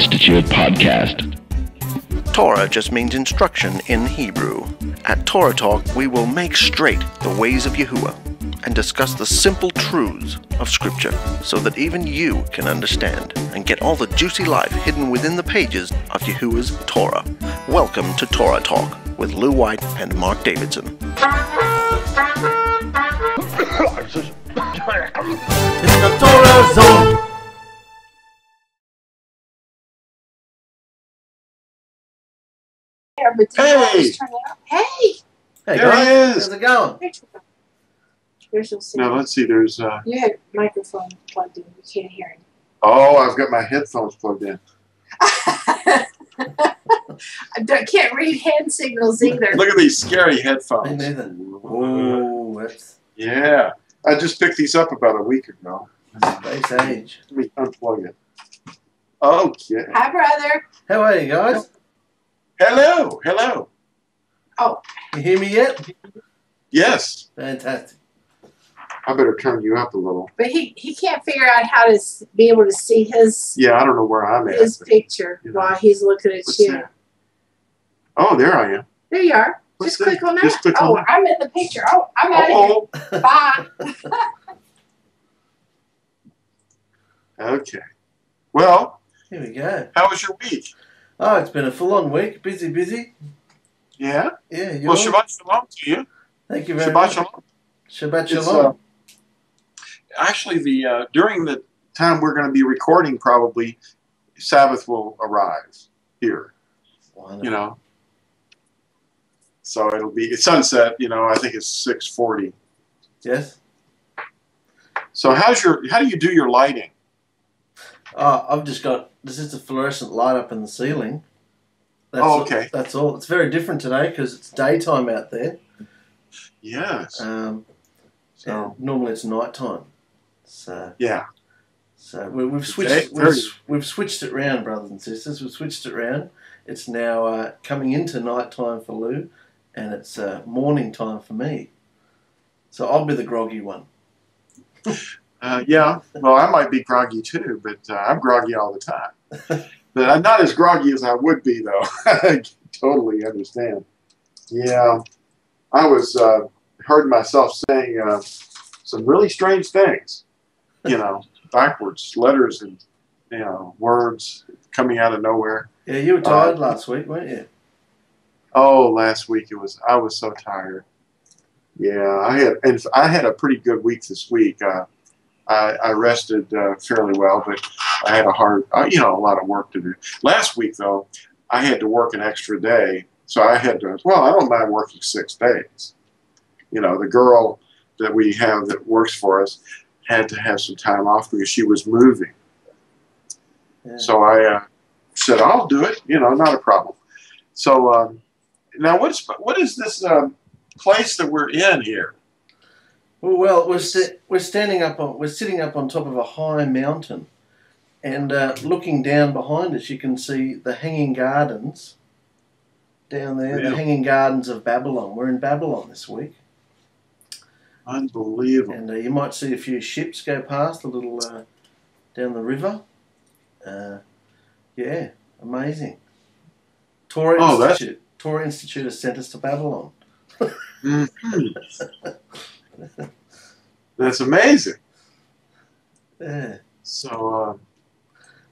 Institute podcast. Torah just means instruction in Hebrew. At Torah Talk, we will make straight the ways of Yahuwah and discuss the simple truths of Scripture so that even you can understand and get all the juicy life hidden within the pages of Yahuwah's Torah. Welcome to Torah Talk with Lew White and Mark Davidson. In the Torah zone. There, but Hey! you always turn it up? Hey, Hey There guys, he is. how's it going? there's your Here's Now let's see. There's uh You had microphone plugged in. You can't hear him. oh, I've got my headphones plugged in. I don't- can't read hand signals either. Look at these scary headphones. Nathan. Oh, that's Yeah, I just picked these up about a week ago. base age. Let me unplug it. Okay. Hi, brother. How are you guys? Hello, hello. Oh, you hear me yet? Yes, Fantastic. I better turn you up a little. But he, he can't figure out how to be able to see his Yeah, I don't know where I'm at. his but- picture Yeah. while he's looking at you. that? Oh, there I am. There you are. What's Just click on that. Just click on oh, that. I'm in the picture. Oh, I'm out of Oh, here. Bye. okay. Well, Here we go. how was your week? Oh, it's been a full-on week. Busy, busy. Yeah. Yeah, you Well, Shabbat Shalom to you. Thank you very Shabbat much. Shalom. Shabbat Shalom. uh, actually the uh, during the time we're going to be recording probably sabbath will arrive here Wonderful. you know so it'll be it's sunset you know i think it's 640 Yes. so how's your how do you do your lighting Oh, I've just got this is a fluorescent light up in the ceiling. That's Oh, all- okay. that's all. It's very different today because it's daytime out there. yes Um, so normally it's nighttime. So yeah So we, we've switched. Okay, We've, we've switched it round, brothers and sisters. We've switched it round. It's now uh, coming into night time for Lew, and it's uh, morning time for me. So I'll be the groggy one. uh, yeah well i might be groggy too but uh, i'm groggy all the time. But i'm not as groggy as i would be though. I totally understand. Yeah i was uh, heard myself saying uh, some really strange things you know backwards letters and you know words coming out of nowhere. Yeah, you were tired last week, weren't you? oh last week it was i was so tired. Yeah i had and i had a pretty good week this week. Uh, I, I rested uh, fairly well but i had a hard uh, you know a lot of work to do last week though i had to work an extra day so i had to well i don't mind working six days you know the girl that we have that works for us had to have some time off because she was moving Yeah. so I uh, said, "I'll do it. You know, not a problem." So um, now, what's what is this um, place that we're in here? Well, well we're sta we're standing up on we're sitting up on top of a high mountain, and uh, looking down behind us, you can see the Hanging Gardens. Down there, the Hanging Gardens of Babylon. We're in Babylon this week. Unbelievable. And uh, you might see a few ships go past a little uh, down the river. Uh, yeah, amazing. Torah Oh, Institute. Torah Institute has sent us to Babylon. Mhm. That's amazing. Yeah. So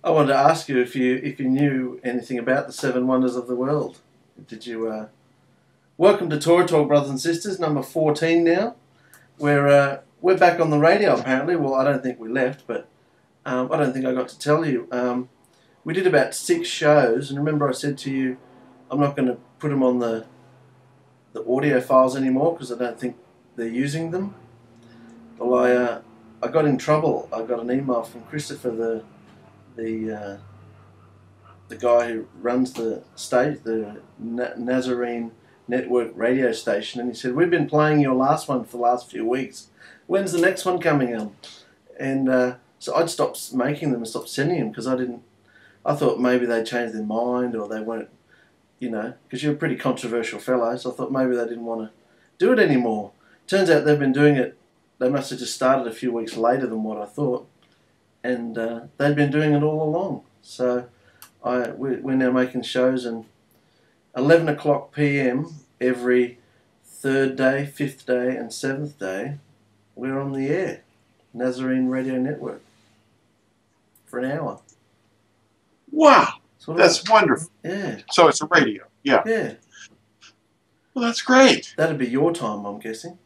uh, I wanted to ask you if you if you knew anything about the seven wonders of the world. Did you? Uh... Welcome to Torah Talk, brothers and sisters, number fourteen now. We're uh, we're back on the radio apparently. Well, I don't think we left, but um, I don't think I got to tell you. Um, we did about six shows, and remember I said to you, I'm not going to put them on the the audio files anymore because I don't think they're using them. Well, I uh, I got in trouble. I got an email from Christopher, the the uh, the guy who runs the state, the Na- Nazarene network radio station, and he said, "We've been playing your last one for the last few weeks. When's the next one coming out?" And uh, so I'd stopped making them and stopped sending them because I didn't. I thought maybe they changed their mind or they weren't, you know, because you're a pretty controversial fellow. So I thought maybe they didn't want to do it anymore. Turns out they've been doing it. They must have just started a few weeks later than what I thought, and uh, they'd been doing it all along. So I we're, we're now making shows and 11 o'clock p.m. every third day, fifth day, and seventh day, we're on the air, Nazarene Radio Network, for an hour. Wow, So what that's wonderful. yeah, So it's a radio. Yeah. yeah. Well, that's great. That'd be your time, I'm guessing.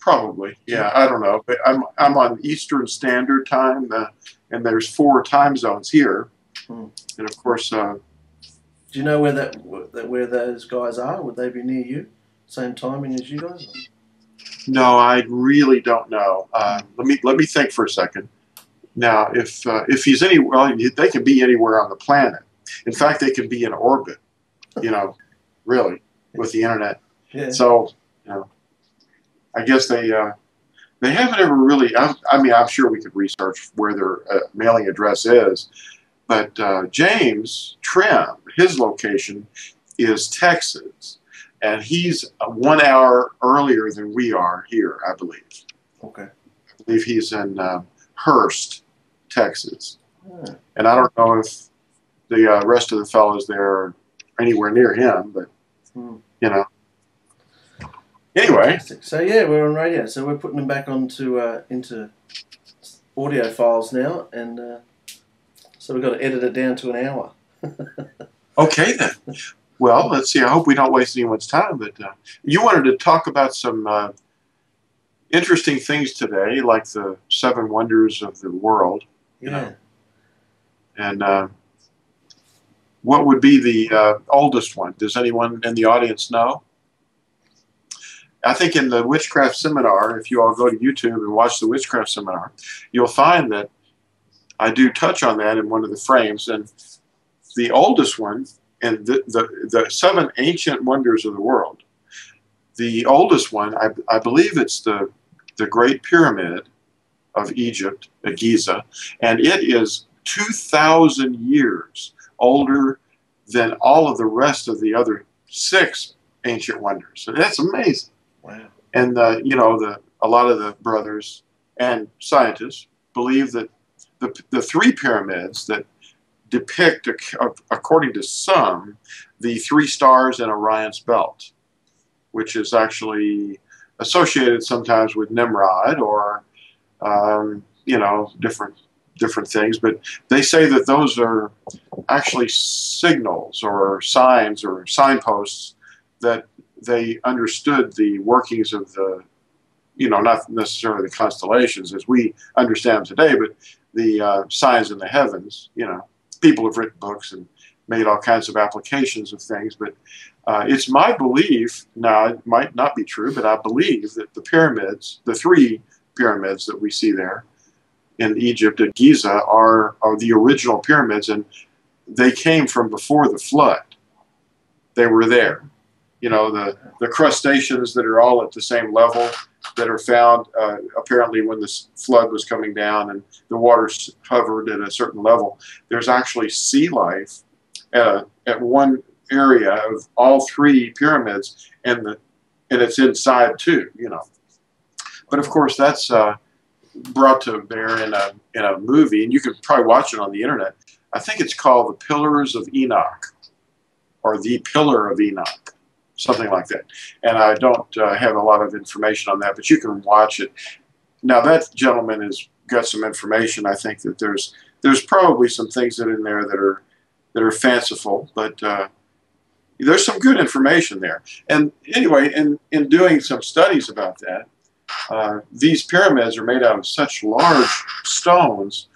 Probably. Yeah, I don't know. But I'm I'm on Eastern Standard Time, uh, and there's four time zones here, Hmm. and of course, uh, Do you know where that that where those guys are? Would they be near you, same timing as you guys? no, I really don't know. Uh, let me let me think for a second. Now, if uh, if he's any well, they can be anywhere on the planet. In fact, they can be in orbit. You know, really, with the internet. Yeah. So, you know, I guess they uh, they haven't ever really. I, I mean, I'm sure we could research where their uh, mailing address is, but uh, James Trimm, his location is Texas, and he's one hour earlier than we are here. I believe. Okay. I believe he's in uh, Hurst, Texas, Ah, and I don't know if the uh, rest of the fellows there are anywhere near him, but Hmm. you know. Anyway, fantastic. So yeah, we're on radio. So we're putting them back onto uh, into audio files now, and uh, so we've got to edit it down to an hour. okay then. Well, let's see. I hope we don't waste anyone's time. But uh, you wanted to talk about some uh, interesting things today, like the seven wonders of the world, Yeah. and uh, what would be the uh, oldest one? Does anyone in the audience know? I think in the witchcraft seminar, if you all go to YouTube and watch the witchcraft seminar, you'll find that I do touch on that in one of the frames. And the oldest one, and the, the, the seven ancient wonders of the world, the oldest one, I, I believe it's the, the Great Pyramid of Egypt, at Giza, and it is 2,000 years older than all of the rest of the other six ancient wonders. So that's amazing And uh, you know the a lot of the brothers and scientists believe that the, the three pyramids that depict according to some the three stars in orion's belt which is actually associated sometimes with nimrod or um, you know different different things. But they say that those are actually signals or signs or signposts that they understood the workings of the, you know, not necessarily the constellations as we understand them today, but the uh, signs in the heavens. You know, people have written books and made all kinds of applications of things, but uh, it's my belief. Now, it might not be true, but I believe that the pyramids, the three pyramids that we see there in Egypt at Giza, are are the original pyramids, and they came from before the flood. They were there you know the the crustaceans that are all at the same level that are found uh, apparently when this flood was coming down and the water hovered at a certain level there's actually sea life uh, at one area of all three pyramids and the and it's inside too you know. But of course that's uh, brought to bear in a in a movie and you can probably watch it on the internet. I think it's called the pillars of enoch or the pillar of enoch something like that. And I don't uh, have a lot of information on that, but you can watch it. Now that gentleman has got some information. I think that there's there's probably some things that in there that are that are fanciful, but uh, there's some good information there. And anyway, in in doing some studies about that, uh, these pyramids are made out of such large stones.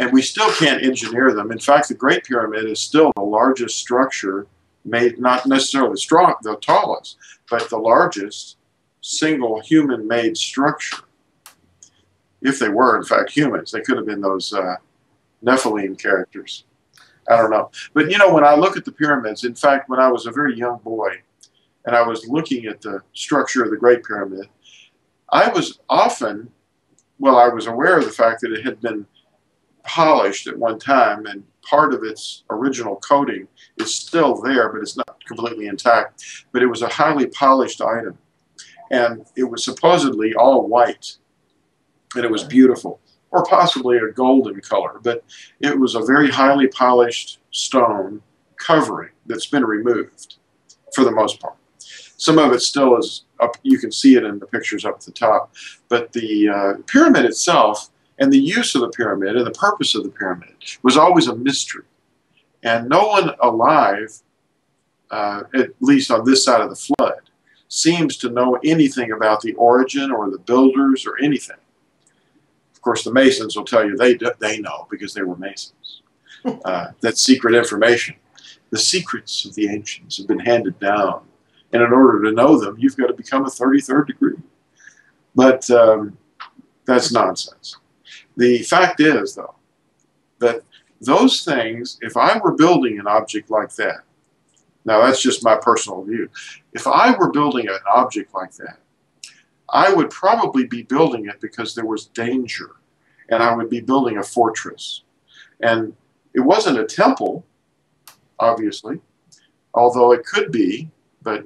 And we still can't engineer them. In fact, the Great Pyramid is still the largest structure made not necessarily strong, the tallest, but the largest single human-made structure. If they were, in fact, humans, they could have been those uh, Nephilim characters. I don't know. But you know, when I look at the pyramids, in fact, when I was a very young boy and I was looking at the structure of the Great Pyramid, I was often, well, I was aware of the fact that it had been polished at one time and part of its original coating is still there, but it's not completely intact. But it was a highly polished item. And it was supposedly all white. And it was beautiful, or possibly a golden color. But it was a very highly polished stone covering that's been removed for the most part. Some of it still is up, you can see it in the pictures up at the top. But the uh, pyramid itself and the use of the pyramid and the purpose of the pyramid was always a mystery. And no one alive, uh, at least on this side of the flood, seems to know anything about the origin or the builders or anything. Of course, the Masons will tell you they, do, they know because they were Masons. Uh, that's secret information. The secrets of the ancients have been handed down. And in order to know them, you've got to become a 33rd degree. But um, that's nonsense. The fact is, though, that those things, if I were building an object like that, now that's just my personal view. If I were building an object like that, I would probably be building it because there was danger and I would be building a fortress. And it wasn't a temple, obviously, although it could be, but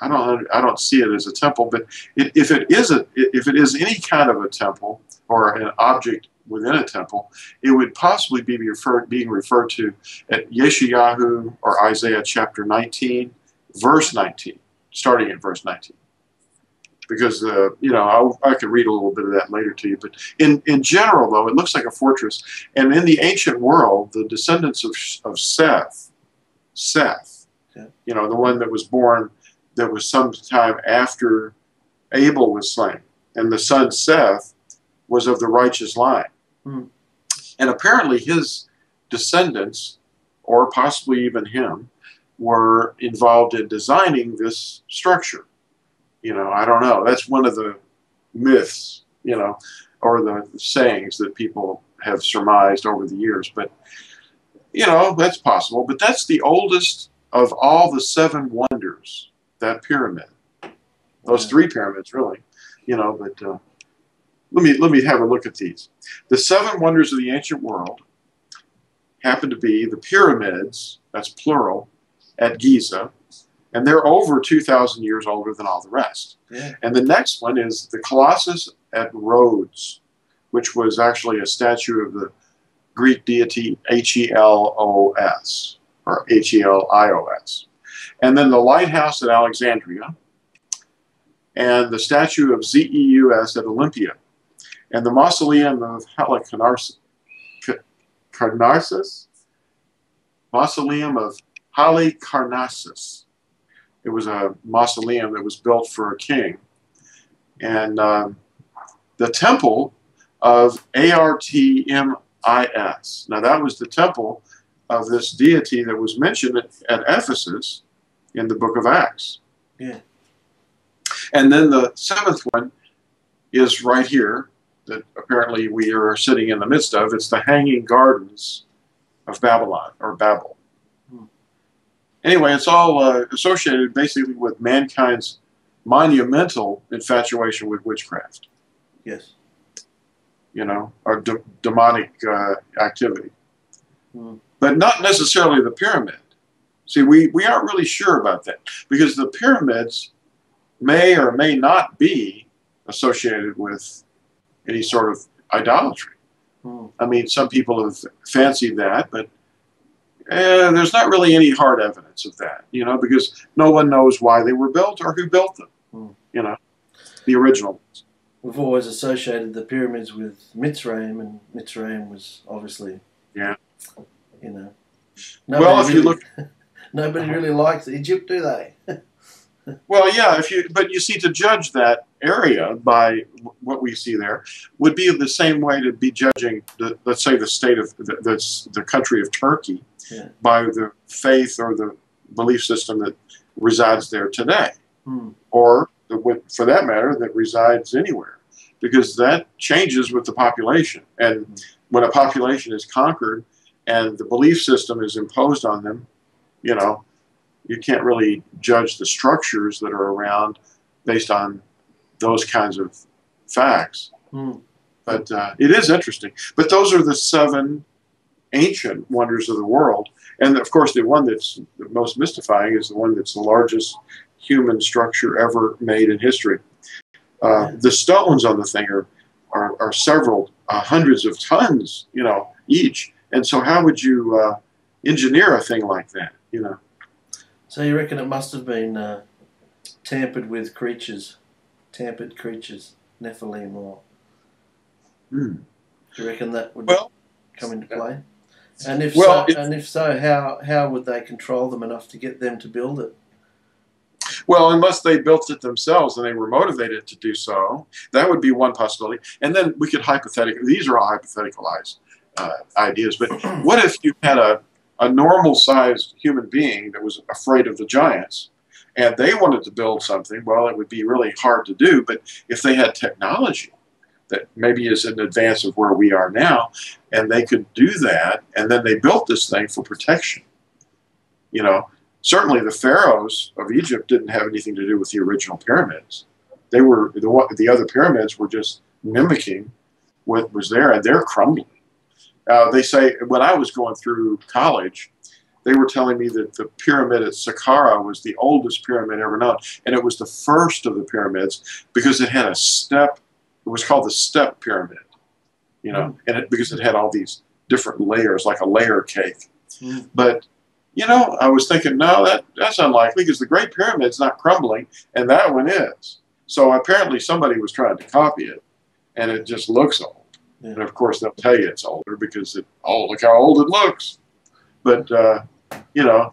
I don't I don't see it as a temple. But if it is a if it is any kind of a temple or an object within a temple, it would possibly be referred, being referred to at Yeshayahu or Isaiah chapter 19, verse 19, starting at verse 19. Because, uh, you know, I, I could read a little bit of that later to you. But in, in general, though, it looks like a fortress. And in the ancient world, the descendants of, of Seth, Seth, Yeah. you know, the one that was born that was sometime after Abel was slain, and the son Seth was of the righteous line. Hmm. And apparently his descendants, or possibly even him, were involved in designing this structure. You know, I don't know. That's one of the myths, you know, or the sayings that people have surmised over the years. But, you know, that's possible. But that's the oldest of all the seven wonders, that pyramid. Those three pyramids, really. You know, but uh, let me let me have a look at these. The seven wonders of the ancient world happen to be the pyramids, that's plural, at Giza, and they're over 2,000 years older than all the rest. Yeah. And the next one is the Colossus at Rhodes, which was actually a statue of the Greek deity H E L O S, or H E L I O S. And then the lighthouse at Alexandria, and the statue of Zeus at Olympia, and the mausoleum of Halicarnassus, Carnassus, mausoleum of Halicarnassus. It was a mausoleum that was built for a king, and um, the temple of Artemis. Now that was the temple of this deity that was mentioned at, at Ephesus in the book of Acts. Yeah. And then the seventh one is right here that apparently we are sitting in the midst of. It's the Hanging Gardens of Babylon or Babel. Hmm. Anyway, it's all uh, associated basically with mankind's monumental infatuation with witchcraft, Yes. you know, or de- demonic uh, activity. Hmm. But not necessarily the pyramid. See, we, we aren't really sure about that because the pyramids may or may not be associated with any sort of idolatry. Hmm. I mean, some people have fancied that, but eh, there's not really any hard evidence of that, you know, because no one knows why they were built or who built them, Hmm. you know, the original ones. We've always associated the pyramids with Mitzrayim, and Mitzrayim was obviously, Yeah. you know. Well, if you look- nobody really likes Egypt, do they? Well, yeah, if you, but you see, to judge that area by what we see there would be the same way to be judging, the, let's say, the state of the, the, the country of Turkey Yeah. by the faith or the belief system that resides there today. Hmm. or the, for that matter, that resides anywhere, because that changes with the population. And when a population is conquered and the belief system is imposed on them. You know, you can't really judge the structures that are around based on those kinds of facts. Hmm. But uh, it is interesting. But those are the seven ancient wonders of the world. And of course, the one that's the most mystifying is the one that's the largest human structure ever made in history. Uh, the stones on the thing are, are, are several uh, hundreds of tons, you know, each. And so, how would you uh, engineer a thing like that? You know, So you reckon it must have been uh, tampered with creatures, tampered creatures, Nephilim, or Hmm. do you reckon that would Well, come into play? And if Well, so, it- and if so, how how would they control them enough to get them to build it? Well, unless they built it themselves and they were motivated to do so, that would be one possibility. And then we could hypothetically, these are all hypotheticalized uh, ideas, but what if you had a, a normal sized human being that was afraid of the giants and they wanted to build something? Well, it would be really hard to do, but if they had technology that maybe is in advance of where we are now, and they could do that, and then they built this thing for protection, you know, certainly the pharaohs of Egypt didn't have anything to do with the original pyramids. They were the the other pyramids were just mimicking what was there, and they're crumbling. Uh, they say when I was going through college, they were telling me that the pyramid at Saqqara was the oldest pyramid ever known, and it was the first of the pyramids because it had a step. It was called the step pyramid, you know, and it, because it had all these different layers, like a layer cake. Mm. But you know, I was thinking, no, that that's unlikely because the Great Pyramid's not crumbling, and that one is. So apparently, somebody was trying to copy it, and it just looks old. And of course, they'll tell you it's older because it. Oh, look how old it looks. But uh, you know,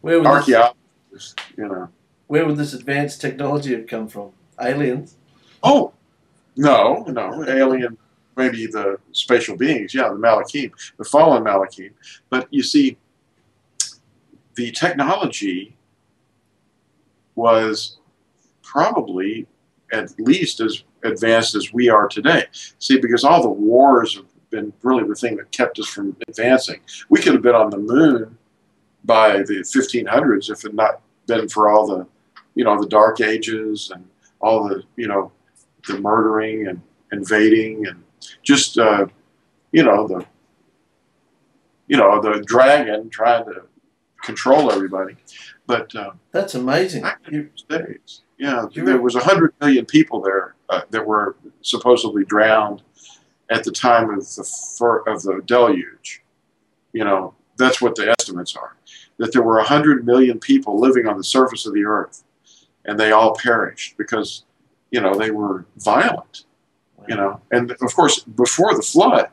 Where would this, archaeologists, you know. where would this advanced technology have come from? Aliens. Oh, no, no, alien, maybe the spatial beings, yeah, the Malachim, the fallen Malachim. But you see, the technology was probably at least as advanced as we are today. See, because all the wars have been really the thing that kept us from advancing. We could have been on the moon by the 1500s if it had not been for all the, you know, the dark ages and all the, you know, the murdering and invading and just uh, you know the you know the dragon trying to control everybody. But uh, That's amazing. back in You, those days, yeah, You there was a hundred million people there uh, that were supposedly drowned at the time of the fir- of the deluge. You know, that's what the estimates are. That there were a hundred million people living on the surface of the earth, and they all perished because you know they were violent you know and of course before the flood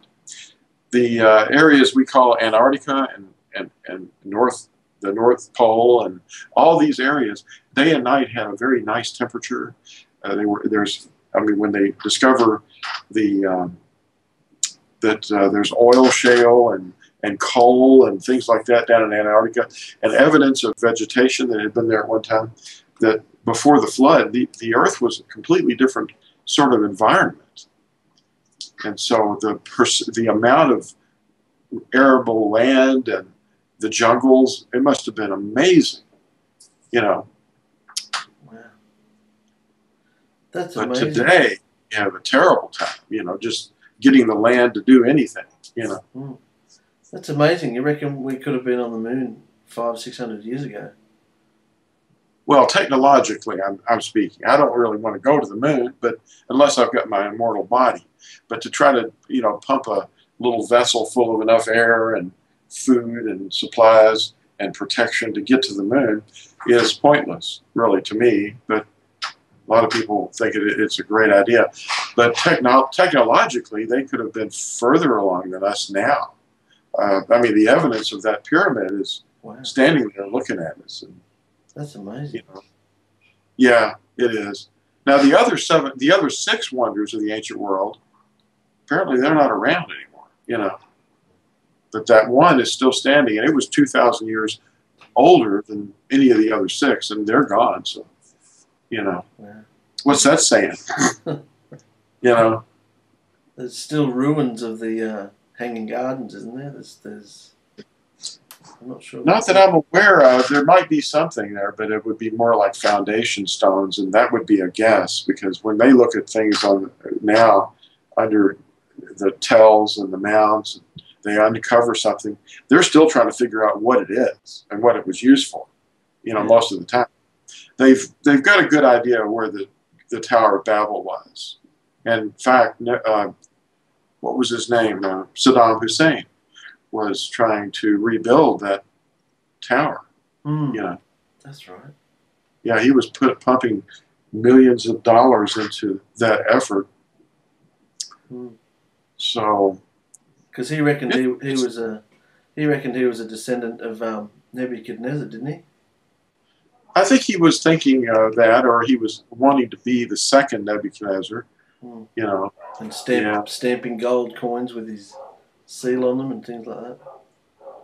the uh, areas we call antarctica and, and, and north the north pole and all these areas day and night had a very nice temperature uh, they were there's i mean when they discover the um, that uh, there's oil shale and and coal and things like that down in antarctica and evidence of vegetation that had been there at one time that before the flood the, the earth was a completely different sort of environment and so the the amount of arable land and the jungles, it must have been amazing, you know. wow. That's But amazing. today, you have a terrible time, you know, just getting the land to do anything, you know. Hmm. That's amazing. You reckon we could have been on the moon five, six hundred years ago? Well, technologically, I'm, I'm speaking. I don't really want to go to the moon, but unless I've got my immortal body. But to try to, you know, pump a little vessel full of enough air and food and supplies and protection to get to the moon is pointless, really, to me. But a lot of people think it, it's a great idea. But techno- technologically, they could have been further along than us now. Uh, I mean, the evidence of that pyramid is Wow, standing there looking at us. And, that's amazing. you know. Yeah, it is. Now the other seven, the other six wonders of the ancient world, apparently they're not around anymore. You know, but that one is still standing, and it was two thousand years older than any of the other six, and they're gone. So, you know, Wow. what's that saying? you know, There's still ruins of the uh, Hanging Gardens, isn't there? There's, there's I'm not sure. Not that I'm aware of. There might be something there, but it would be more like foundation stones, and that would be a guess because when they look at things on now under the tells and the mounds, they uncover something. They're still trying to figure out what it is and what it was used for. You know, Yeah. most of the time, they've they've got a good idea of where the the Tower of Babel was. And in fact, uh, what was his name? Uh, Saddam Hussein was trying to rebuild that tower. Hmm, You know, That's right. yeah, he was put pumping millions of dollars into that effort. Hmm. So Because he reckoned he, he was a he reckoned he was a descendant of um, Nebuchadnezzar, didn't he? I think he was thinking uh, that, or he was wanting to be the second Nebuchadnezzar. Hmm. You know, And stamp, Yeah. stamping gold coins with his seal on them and things like that.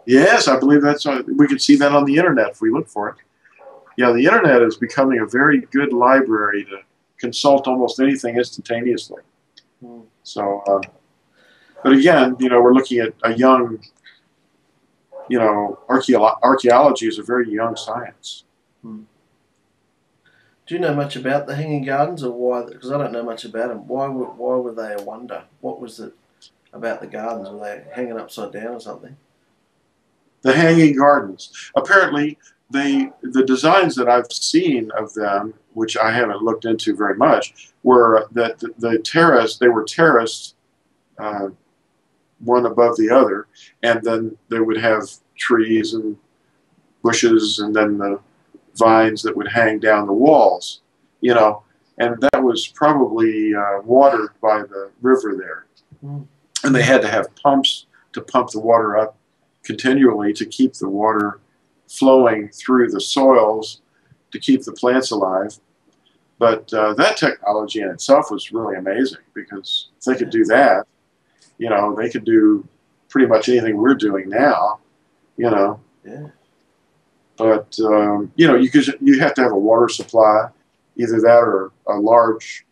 yes, I believe that's. Uh, we can see that on the internet if we look for it. Yeah, the internet is becoming a very good library to consult almost anything instantaneously. Hmm. So, uh, but again, you know, we're looking at a young, you know, archeolo- archaeology is a very young science. Do you know much about the Hanging Gardens, or why? Because I don't know much about them. Why were why were they a wonder? What was it about the gardens? Were they hanging upside down or something? The Hanging Gardens. Apparently, they the designs that I've seen of them, which I haven't looked into very much, were that the, the terrace they were terraced, uh, one above the other, and then they would have trees and bushes, and then the vines that would hang down the walls, you know, and that was probably uh, watered by the river there, Hmm. and they had to have pumps to pump the water up continually to keep the water flowing through the soils to keep the plants alive. But uh, that technology in itself was really amazing because if they could do that, you know, they could do pretty much anything we're doing now, you know. Yeah. But um, you know, you could you have to have a water supply, either that or a large,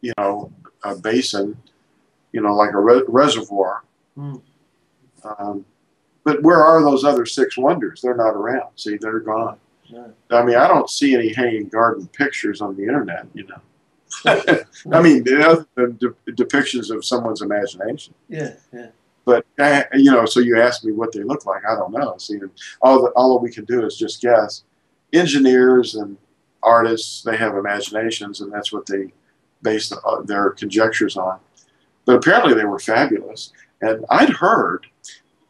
you know, a basin, you know, like a re- reservoir. Hmm. Um, but where are those other six wonders? They're not around. See, they're gone. I mean, I don't see any hanging garden pictures on the internet. You know, I mean, other than de- depictions of someone's imagination. Yeah. Yeah. But uh, you know, so you ask me what they look like. I don't know. See, all that all we can do is just guess. Engineers and artists, they have imaginations, and that's what they base uh, their conjectures on. But apparently, they were fabulous. And I'd heard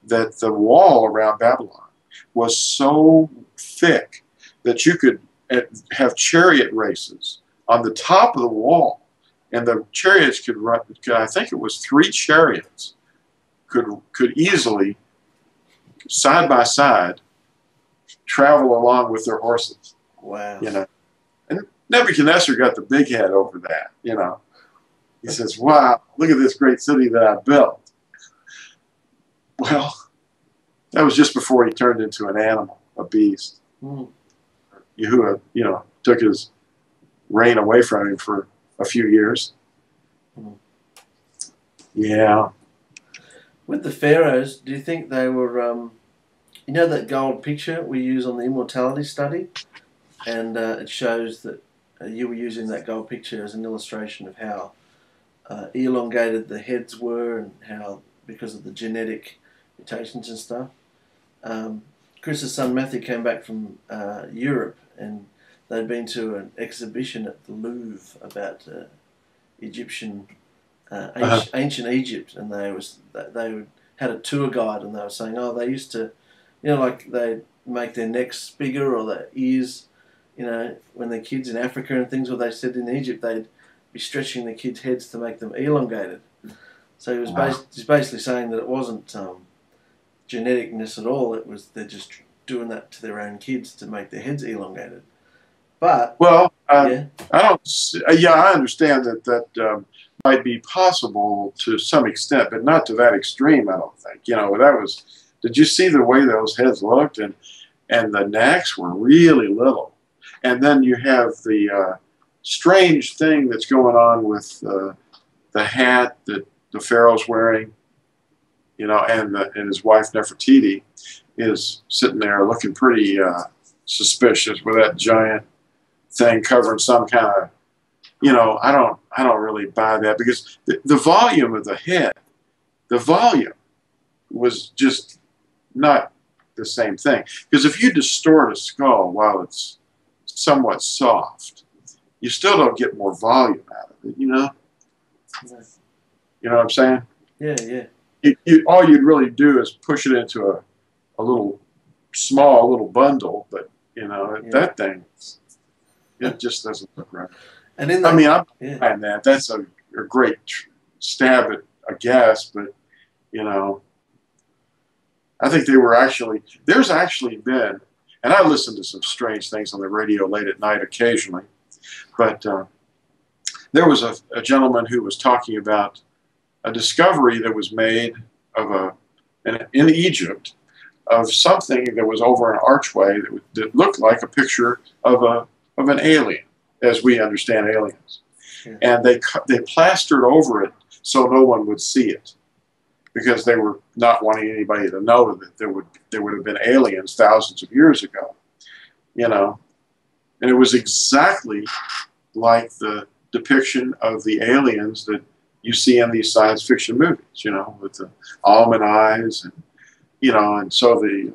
that the wall around Babylon was so thick that you could uh, have chariot races on the top of the wall, and the chariots could run. I think it was three chariots could could easily side by side travel along with their horses. Wow. You know, and Nebuchadnezzar got the big head over that. You know, he says, "Wow, look at this great city that I built." Well, that was just before he turned into an animal, a beast. Hmm. Yahuwah, you know, took his reign away from him for a few years. Hmm. Yeah. With the pharaohs, do you think they were? Um, you know that gold picture we use on the immortality study, and uh, it shows that uh, you were using that gold picture as an illustration of how uh, elongated the heads were, and how because of the genetic mutations and stuff. Um, Chris's son Matthew came back from uh, Europe, and they'd been to an exhibition at the Louvre about uh, Egyptian uh, Uh-huh. ancient, Egypt, and they was they had a tour guide, and they were saying, oh, they used to, you know, like they make their necks bigger or their ears, you know, when they're kids in Africa and things. Or they said in Egypt they'd be stretching the kids' heads to make them elongated. So he was Wow. bas- he's basically saying that it wasn't um, geneticness at all. It was they're just doing that to their own kids to make their heads elongated. But Well, uh, yeah, I don't. uh, Yeah, I understand that that um, might be possible to some extent, but not to that extreme. I don't think. You know, that was. Did you see the way those heads looked, and and the necks were really little, and then you have the uh, strange thing that's going on with uh, the hat that the pharaoh's wearing. you know, and the, and his wife Nefertiti is sitting there looking pretty uh, suspicious with that giant thing covering some kind of, you know, I don't I don't really buy that because the, the volume of the head, the volume was just not the same thing. Because if you distort a skull while it's somewhat soft, you still don't get more volume out of it, you know? Yeah. You know what I'm saying? Yeah, yeah. You, you, all you'd really do is push it into a, a little small little bundle, but you know Yeah. that thing, it just doesn't look right. And in I mean, I'm yeah, behind that. That's a, a great stab at a guess, but you know, I think they were actually. There's actually been, and I listen to some strange things on the radio late at night occasionally, but uh, there was a, a gentleman who was talking about a discovery that was made of a in, in Egypt of something that was over an archway that, that looked like a picture of a of an alien, as we understand aliens, Yeah. and they they plastered over it so no one would see it because they were not wanting anybody to know that there would there would have been aliens thousands of years ago, you know, and it was exactly like the depiction of the aliens that you see in these science fiction movies, you know, with the almond eyes and you know, and so the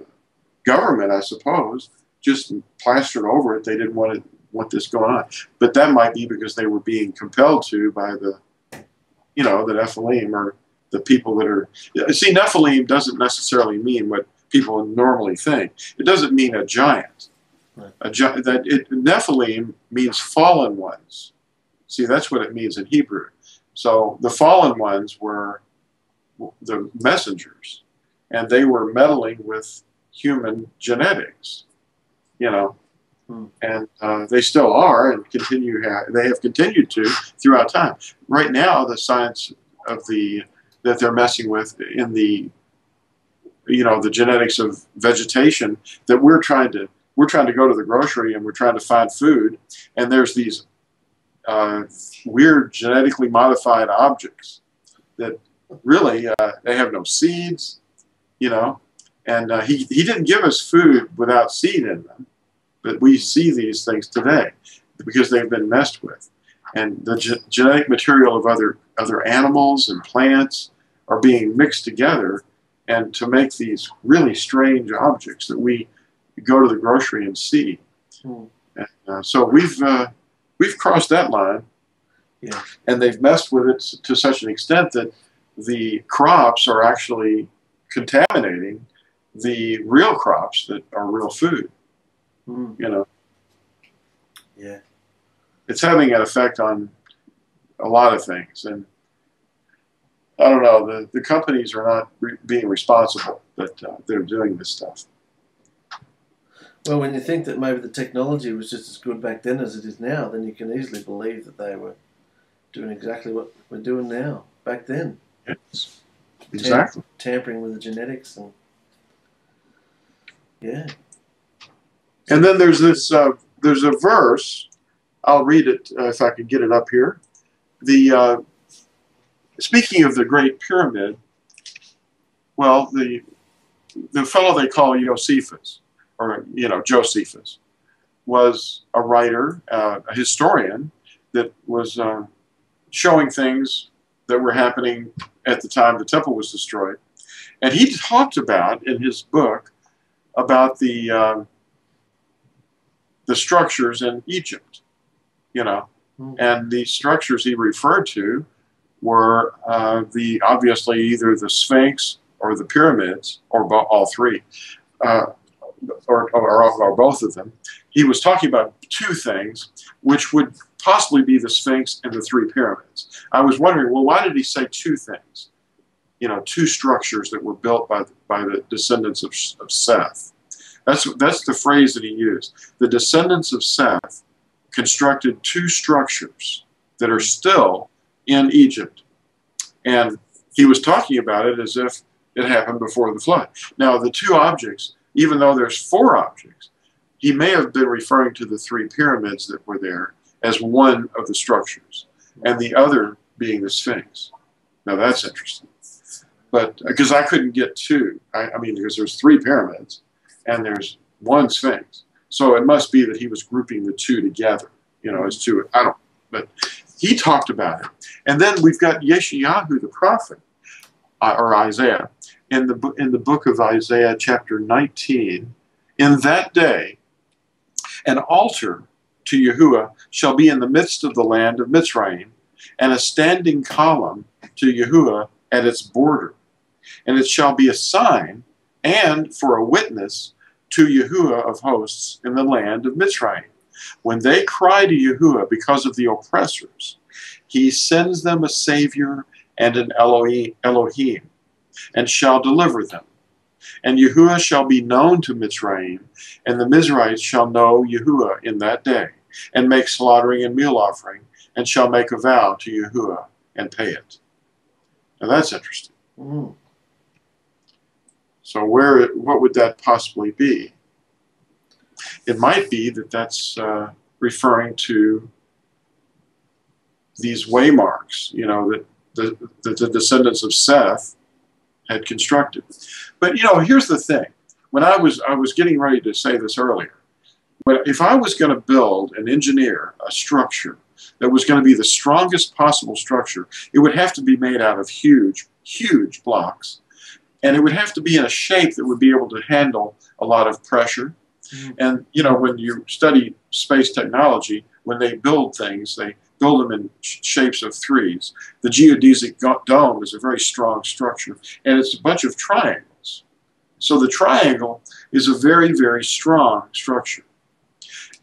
government, I suppose, just plastered over it. They didn't want it, want this going on, but that might be because they were being compelled to by the, you know, the Nephilim or the people that are. See, Nephilim doesn't necessarily mean what people normally think. It doesn't mean a giant. Right. A gi- that it, Nephilim means fallen ones. See, that's what it means in Hebrew. So the fallen ones were the messengers, and they were meddling with human genetics, you know, Hmm. and uh, they still are, and continue. Ha- they have continued to throughout time. Right now, the science of the that they're messing with in the you know the genetics of vegetation that we're trying to we're trying to go to the grocery and we're trying to find food and there's these uh, weird genetically modified objects that really uh, they have no seeds you know and uh, he, he didn't give us food without seed in them but we see these things today because they've been messed with and the ge- genetic material of other other animals and plants are being mixed together and to make these really strange objects that we go to the grocery and see. Hmm. And, uh, so we've uh, we've crossed that line, Yeah. and they've messed with it to such an extent that the crops are actually contaminating the real crops that are real food. Mm, You know, yeah. it's having an effect on a lot of things, and I don't know. The the companies are not re- being responsible, but uh, they're doing this stuff. Well, when you think that maybe the technology was just as good back then as it is now, then you can easily believe that they were doing exactly what we're doing now back then, It's, exactly. tampering with the genetics and yeah. And then there's this. Uh, there's a verse. I'll read it uh, if I can get it up here. The uh, speaking of the Great Pyramid. Well, the the fellow they call Josephus, or you know Josephus, was a writer, uh, a historian that was uh, showing things that were happening at the time the temple was destroyed, and he talked about in his book about the um, the structures in Egypt, you know, Hmm. and the structures he referred to were uh, the obviously either the Sphinx or the pyramids or bo- all three, uh, or, or, or both of them. He was talking about two things, which would possibly be the Sphinx and the three pyramids. I was wondering, well, why did he say two things? You know, two structures that were built by the, by the descendants of, of Seth. That's that's the phrase that he used. The descendants of Seth constructed two structures that are still in Egypt, and he was talking about it as if it happened before the flood. Now, the two objects, even though there's four objects, he may have been referring to the three pyramids that were there as one of the structures, and the other being the Sphinx. Now, that's interesting. but uh, because I couldn't get two, I, I mean, because there's three pyramids and there's one Sphinx, so it must be that he was grouping the two together. You know, as two. I don't. But he talked about it, and then we've got Yeshayahu the prophet, uh, or Isaiah, in the in the book of Isaiah, chapter 19. In that day, an altar to Yahuwah shall be in the midst of the land of Mitzrayim, and a standing column to Yahuwah at its border. And it shall be a sign and for a witness to Yahuwah of hosts in the land of Mitzrayim. When they cry to Yahuwah because of the oppressors, he sends them a Savior and an Elohim, and shall deliver them. And Yahuwah shall be known to Mitzrayim, and the Mizrahites shall know Yahuwah in that day, and make slaughtering and meal offering, and shall make a vow to Yahuwah and pay it. Now that's interesting. Mm. So where, what would that possibly be? It might be that that's uh, referring to these waymarks, you know, that the, that the descendants of Seth had constructed. But you know, here's the thing: when I was I was getting ready to say this earlier, but if I was going to build and engineer a structure that was going to be the strongest possible structure, it would have to be made out of huge, huge blocks, and it would have to be in a shape that would be able to handle a lot of pressure. Mm. And you know, when you study space technology, when they build things, they build them in sh- shapes of threes. The geodesic go- dome is a very strong structure, and it's a bunch of triangles. So the triangle is a very, very strong structure.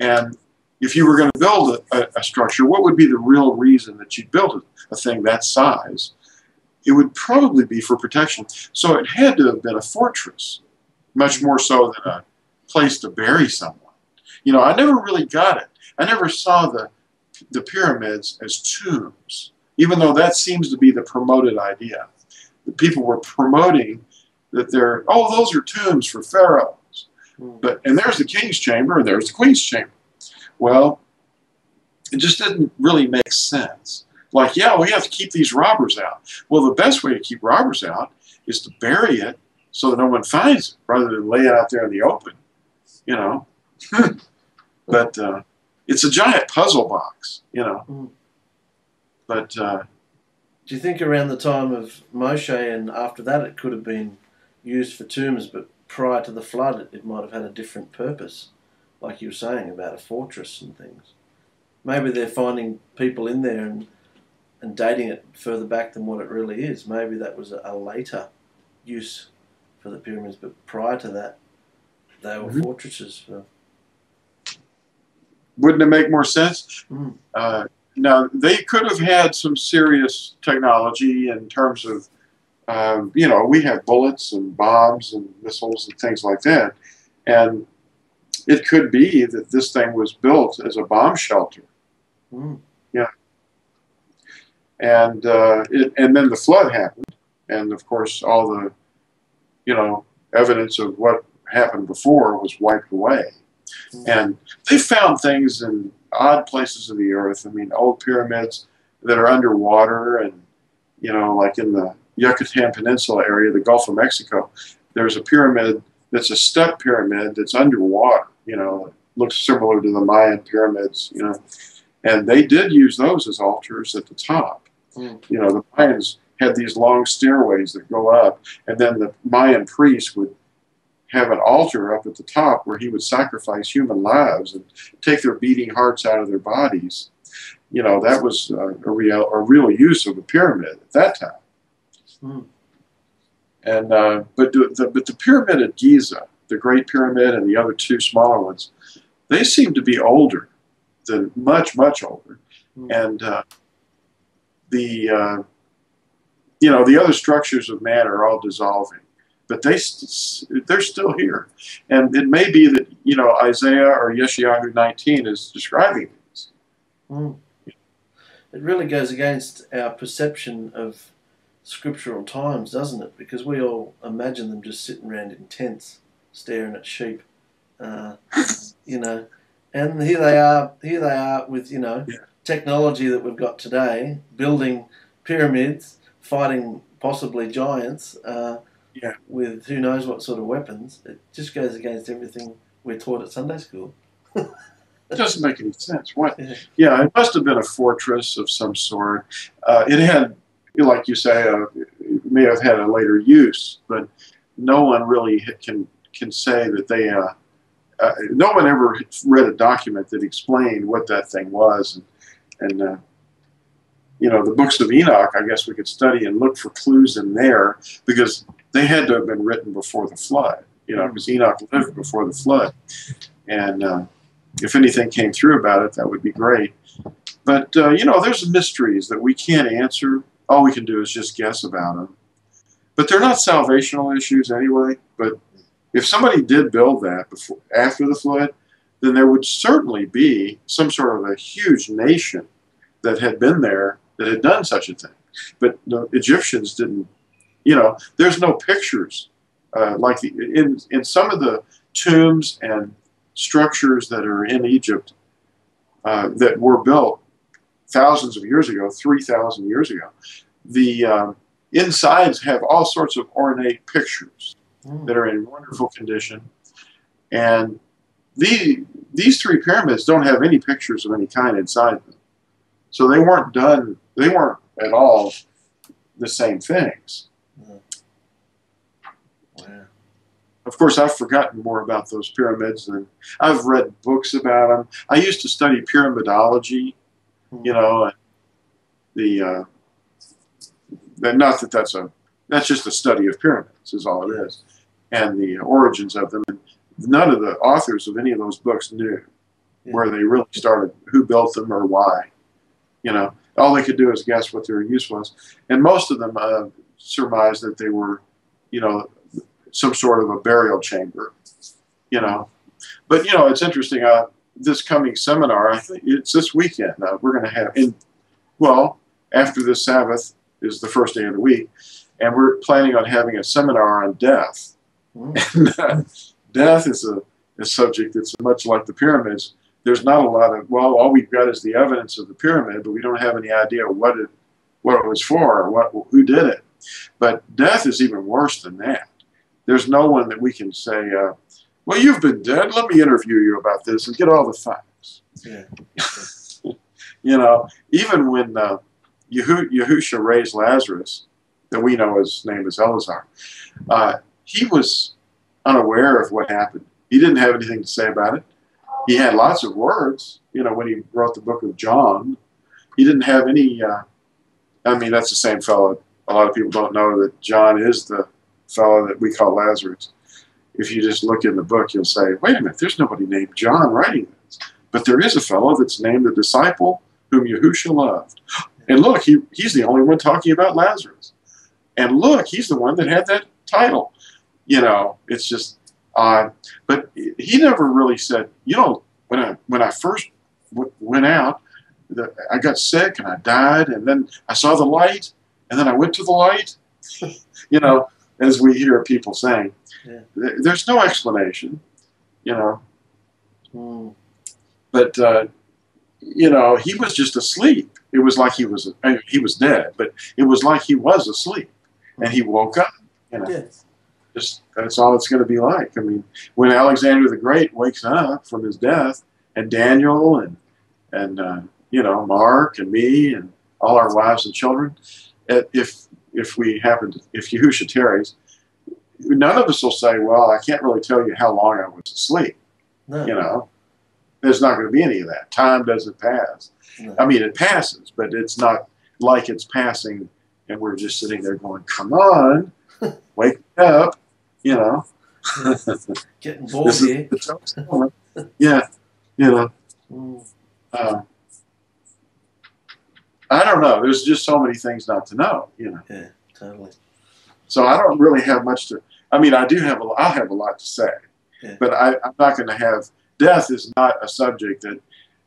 And if you were going to build a, a, structure, what would be the real reason that you'd build a thing that size? It would probably be for protection. So it had to have been a fortress, much more so than a place to bury someone. You know, I never really got it. I never saw the the pyramids as tombs, even though that seems to be the promoted idea. The people were promoting that they're, oh, those are tombs for pharaohs. Mm. But and there's the king's chamber and there's the queen's chamber. Well, it just didn't really make sense. Like, yeah, we have to keep these robbers out. Well, the best way to keep robbers out is to bury it so that no one finds it, rather than lay it out there in the open. You know. but uh, it's a giant puzzle box, you know. Mm. But uh, Do you think around the time of Moshe and after that it could have been used for tombs, but prior to the flood it, it might have had a different purpose, like you were saying about a fortress and things? Maybe they're finding people in there and, and dating it further back than what it really is. Maybe that was a, later use for the pyramids, but prior to that, they were Mhm. fortresses for. wouldn't it make more sense? Mm. Uh, now they could have had some serious technology in terms of, um, you know, we have bullets and bombs and missiles and things like that, and it could be that this thing was built as a bomb shelter, Mm. And uh, it, and then the flood happened, and of course all the, you know, evidence of what happened before was wiped away. And they found things in odd places of the earth. I mean, old pyramids that are underwater, and you know, like in the Yucatan Peninsula area, the Gulf of Mexico, there's a pyramid that's a step pyramid that's underwater. You know, it looks similar to the Mayan pyramids. You know, and they did use those as altars at the top. Mm. You know, the Mayans had these long stairways that go up, and then the Mayan priest would have an altar up at the top where he would sacrifice human lives and take their beating hearts out of their bodies. You know, that was uh, a real a real use of a pyramid at that time. Hmm. And uh, but the, but the pyramid at Giza, the Great Pyramid, and the other two smaller ones, they seem to be older than much much older, Hmm. and uh, the uh, you know the other structures of man are all dissolving but they st- they're still here, and it may be that you know Isaiah or Yeshayahu 19 is describing these. Mm. It really goes against our perception of scriptural times, doesn't it? Because we all imagine them just sitting around in tents, staring at sheep, uh, you know. And here they are. Here they are with you know Yeah. Technology that we've got today, building pyramids, fighting possibly giants, uh, Yeah. with who knows what sort of weapons. It just goes against everything we're taught at Sunday school. It doesn't make any sense. What? Yeah. Yeah, it must have been a fortress of some sort. Uh, it had, like you say, uh, it may have had a later use, but no one really can can say that they. Uh, uh, no one ever read a document that explained what that thing was, and, and uh, you know the books of Enoch. I guess we could study and look for clues in there because they had to have been written before the flood. You know, because Enoch lived before the flood, and uh, if anything came through about it, that would be great. But uh, you know, there's mysteries that we can't answer. All we can do is just guess about them. But they're not salvational issues anyway. But if somebody did build that before after the flood, then there would certainly be some sort of a huge nation that had been there that had done such a thing. But the Egyptians didn't. You know, there's no pictures uh, like the in in some of the tombs and structures that are in Egypt uh, that were built thousands of years ago, 3,000 years ago. The um, insides have all sorts of ornate pictures Mm. that are in wonderful condition. And the, these three pyramids don't have any pictures of any kind inside them. So they weren't done, they weren't at all the same things. Of course, I've forgotten more about those pyramids than I've read books about them. I used to study pyramidology, you know, and the uh, and not that that's a that's just a study of pyramids is all it is, and the origins of them. And none of the authors of any of those books knew Yeah. where they really started, who built them, or why. You know, all they could do is guess what their use was, and most of them uh, surmised that they were, you know, some sort of a burial chamber. You know, but you know, it's interesting. Uh, this coming seminar, I think it's this weekend. Uh, we're going to have in well after this Sabbath is the first day of the week, and we're planning on having a seminar on death. Mm. And uh, death is a, a subject that's much like the pyramids. There's not a lot of well, all we've got is the evidence of the pyramid, but we don't have any idea what it what it was for or what who did it. But death is even worse than that. There's no one that we can say, uh, "Well, you've been dead. Let me interview you about this and get all the facts." Yeah. You know, even when uh, Yehu- Yahusha raised Lazarus, that we know his name is Eleazar, uh, he was unaware of what happened. He didn't have anything to say about it. He had lots of words, you know, when he wrote the book of John. He didn't have any, uh, I mean, that's the same fellow. A lot of people don't know that John is the fellow that we call Lazarus. If you just look in the book, you'll say, wait a minute, there's nobody named John writing this. But there is a fellow that's named the disciple whom Yahusha loved. And look, he, he's the only one talking about Lazarus. And look, he's the one that had that title. You know, it's just odd. But he never really said, you know, when I when I first w- went out, the, I got sick and I died, and then I saw the light, and then I went to the light. you know, as we hear people saying, Yeah. There- there's no explanation. You know, Mm. but uh, you know he was just asleep. It was like he was I mean, he was dead, but it was like he was asleep, and he woke up. You know, Yes. Just that's all it's going to be like. I mean, when Alexander the Great wakes up from his death, and Daniel and and uh, you know Mark and me and all our wives and children, eh, if if we happen to if Yahusha tarries, none of us will say, "Well, I can't really tell you how long I was asleep." No. You know, there's not going to be any of that. Time doesn't pass. No. I mean, it passes, but it's not like it's passing, and we're just sitting there going, "Come on, wake up!" You know. Getting bored here. the toast moment. yeah, you know. Mm. Uh, I don't know. There's just so many things not to know. You know. Yeah, totally. So I don't really have much to. I mean, I do have a. I have a lot to say, Yeah. but I, I'm not going to have. Death is not a subject that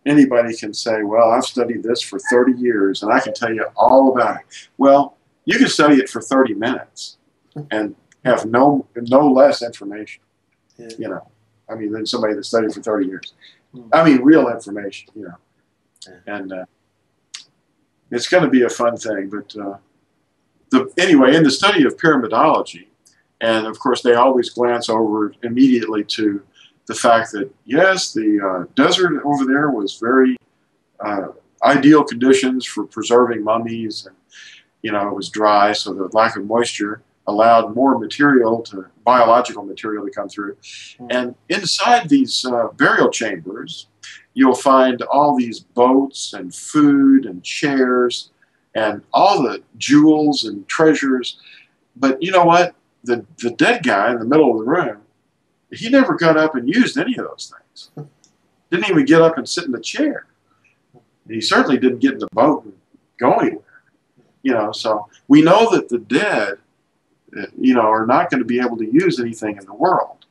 anybody can say. Well, I've studied this for 30 years and I can tell you all about it. Well, you can study it for 30 minutes and have no no less information. Yeah. You know, I mean, than somebody that studied for 30 years. Mm. I mean, real information. You know, Yeah. and uh, it's going to be a fun thing, but. Uh, the anyway in the study of pyramidology, and of course they always glance over immediately to the fact that yes, the uh, desert over there was very uh, ideal conditions for preserving mummies, and you know it was dry, so the lack of moisture allowed more material to biological material to come through. And inside these uh, burial chambers, you'll find all these boats and food and chairs and all the jewels and treasures. But you know what? The the dead guy in the middle of the room, he never got up and used any of those things. Didn't even get up and sit in the chair. He certainly didn't get in the boat and go anywhere. You know, so we know that the dead, you know, are not going to be able to use anything in the world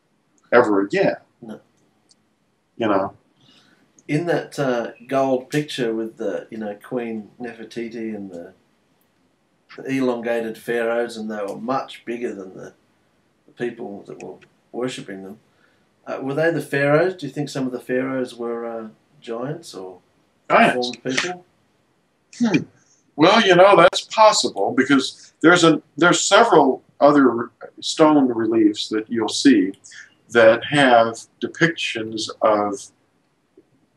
ever again. No. You know, in that uh, gold picture with the you know Queen Nefertiti and the, the elongated pharaohs, and they were much bigger than the, the people that were worshipping them. Uh, were they the pharaohs? Do you think some of the pharaohs were uh, giants or giants. people? Well, you know that's possible because there's a there's several other stone reliefs that you'll see that have depictions of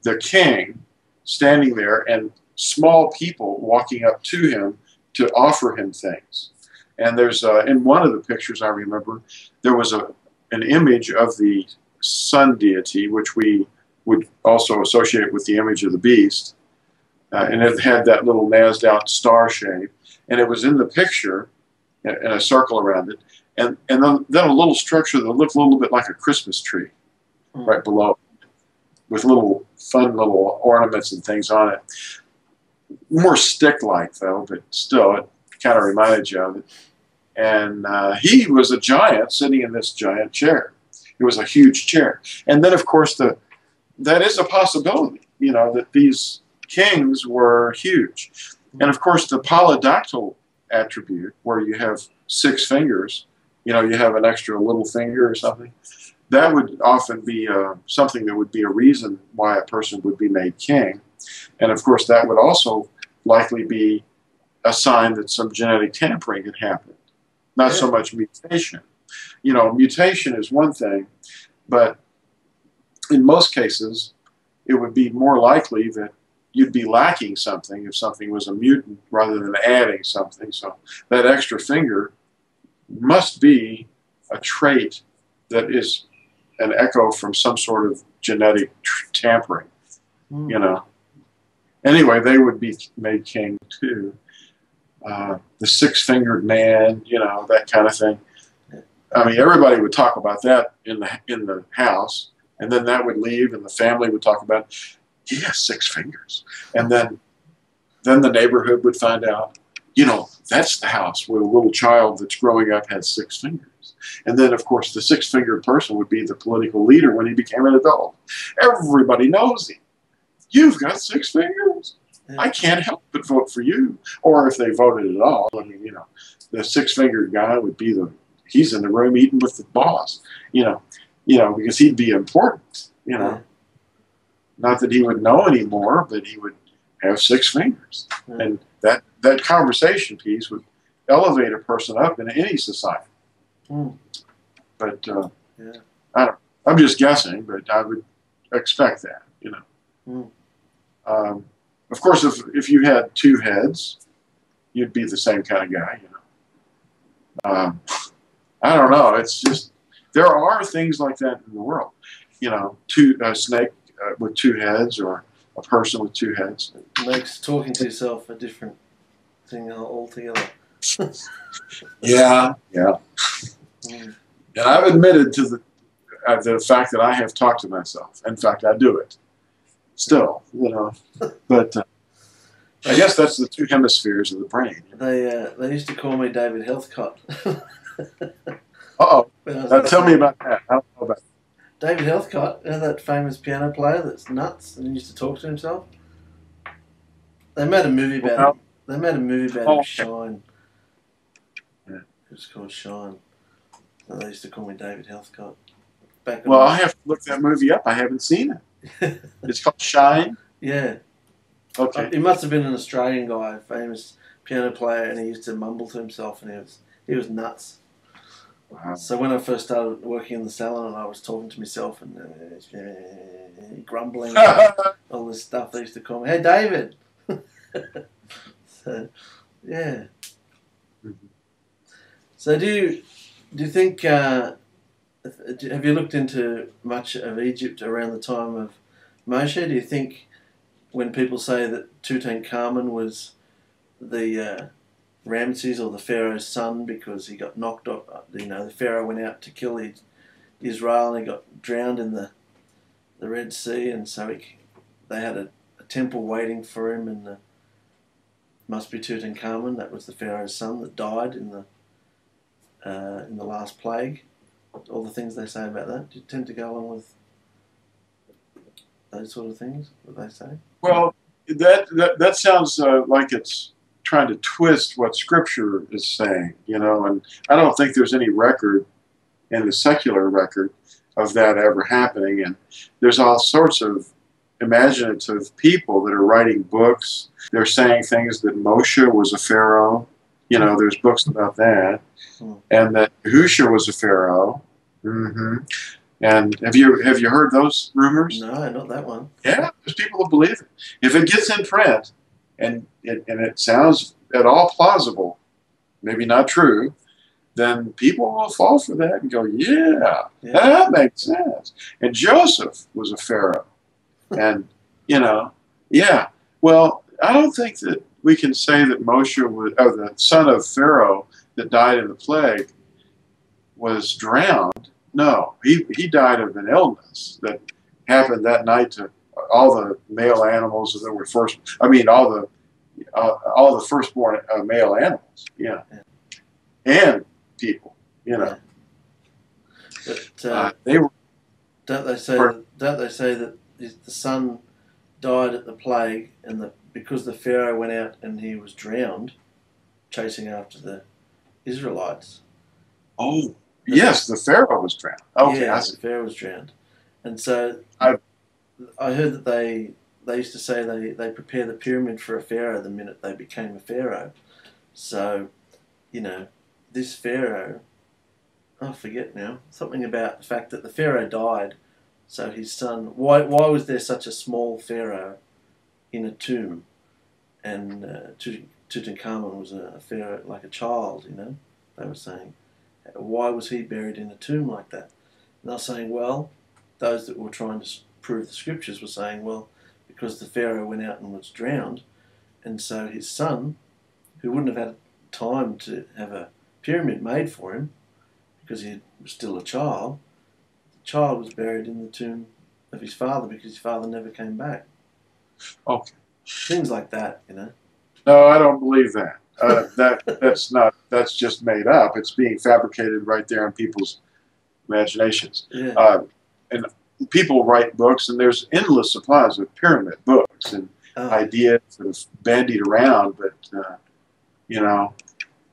the king standing there and small people walking up to him to offer him things. And there's uh, in one of the pictures I remember there was a an image of the sun deity, which we would also associate with the image of the beast, uh, and it had that little nased out star shape, and it was in the picture, and, and a circle around it, and and then, then a little structure that looked a little bit like a Christmas tree, Mm. right below, with little fun little ornaments and things on it. More stick-like though, but still, it kind of reminded you of it. And uh, he was a giant sitting in this giant chair. It was a huge chair, and then of course the that is a possibility. You know that these kings were huge. And of course, the polydactyl attribute, where you have six fingers, you know, you have an extra little finger or something, that would often be uh, something that would be a reason why a person would be made king. And of course, that would also likely be a sign that some genetic tampering had happened, not so much mutation. You know, mutation is one thing, but in most cases, it would be more likely that you'd be lacking something if something was a mutant rather than adding something. So that extra finger must be a trait that is an echo from some sort of genetic tr- tampering, Mm. you know. Anyway, they would be made king too. Uh, the six fingered man, you know, that kind of thing. I mean, everybody would talk about that in the in the house, and then that would leave, and the family would talk about, he has six fingers, and then then the neighborhood would find out, you know, that's the house where a little child that's growing up has six fingers, and then of course the six fingered person would be the political leader when he became an adult. Everybody knows him. You've got six fingers. I can't help but vote for you. Or if they voted at all, I mean, you know, the six fingered guy would be the he's in the room eating with the boss, you know, you know, because he'd be important, you know. Not that he would know anymore, but he would have six fingers. Yeah. And that that conversation piece would elevate a person up in any society. Mm. But uh, Yeah. I don't. I'm just guessing, but I would expect that. You know. Mm. Um, of course, if if you had two heads, you'd be the same kind of guy. You know. Um, I don't know. It's just there are things like that in the world. You know, two a snake uh, with two heads, or a person with two heads. makes talking to yourself a different thing altogether. Yeah, yeah. Mm. And I've admitted to the uh, the fact that I have talked to myself. In fact, I do it still. You know, but uh, I guess that's the two hemispheres of the brain. They uh, they used to call me David Helfgott. Uh oh. When I was Now tell me about that. I don't know about. David Helfgott, you know that famous piano player that's nuts and used to talk to himself? They made a movie about Well- him. They made a movie about Oh, him. Shine. Yeah. It was called Shine. And they used to call me David Helfgott. Back Well, I have to look that movie up. I haven't seen it. It's called Shine. yeah. Okay. Uh, he must have been an Australian guy, famous piano player, and he used to mumble to himself, and he was he was nuts. Wow. So when I first started working in the salon, and I was talking to myself and uh, grumbling, and all this stuff, they used to call me, "Hey, David." so, yeah. Mhm. So do you do you think? Uh, have you looked into much of Egypt around the time of Moshe? Do you think when people say that Tutankhamun was the uh, Ramses or the Pharaoh's son because he got knocked off, you know, the Pharaoh went out to kill his, Israel and he got drowned in the the Red Sea, and so he, they had a, a temple waiting for him, and the must be Tutankhamun. That was the Pharaoh's son that died in the uh, in the last plague. All the things they say about that. Do you tend to go along with those sort of things? What they say? Well, that that, that sounds uh, like it's trying to twist what Scripture is saying, you know. And I don't think there's any record in the secular record of that ever happening. And there's all sorts of imaginative people that are writing books. They're saying things that Moshe was a pharaoh. You know, there's books about that, and that Husha was a pharaoh. hmm And have you have you heard those rumors? No, not that one. Yeah, there's people who believe it. If it gets in print and it, and it sounds at all plausible, maybe not true, then people will fall for that and go, yeah, Yeah. that makes sense. And Joseph was a pharaoh. and, you know, yeah. Well, I don't think that we can say that Moshe was, or the son of Pharaoh that died in the plague was drowned. No, he, he died of an illness that happened that night to all the male animals that were first. I mean, all the uh, all the firstborn uh, male animals. Yeah, and people. You know, But uh, uh, they were. don't they say Pardon? that, don't they say that the son died at the plague, and the because the Pharaoh went out and he was drowned, chasing after the Israelites. Oh, yes, the Pharaoh was drowned. Okay, yeah, I the. Pharaoh was drowned, and so I- I heard that they they used to say they they prepare the pyramid for a pharaoh the minute they became a pharaoh. So, you know, this pharaoh, I forget now something about the fact that the pharaoh died, so his son. Why why was there such a small pharaoh in a tomb, and uh, Tutankhamun was a, pharaoh like a child. You know, they were saying, why was he buried in a tomb like that? And they're saying, well, those that were trying to prove the scriptures were saying, well, because the Pharaoh went out and was drowned, and so his son, who wouldn't have had time to have a pyramid made for him, because he was still a child, the child was buried in the tomb of his father because his father never came back. Okay. Things like that, you know. No, I don't believe that. Uh, that that's not. That's just made up. It's being fabricated right there in people's imaginations. Yeah. Uh, and people write books, and there's endless supplies of pyramid books and Oh, ideas that have bandied around, but uh, you know,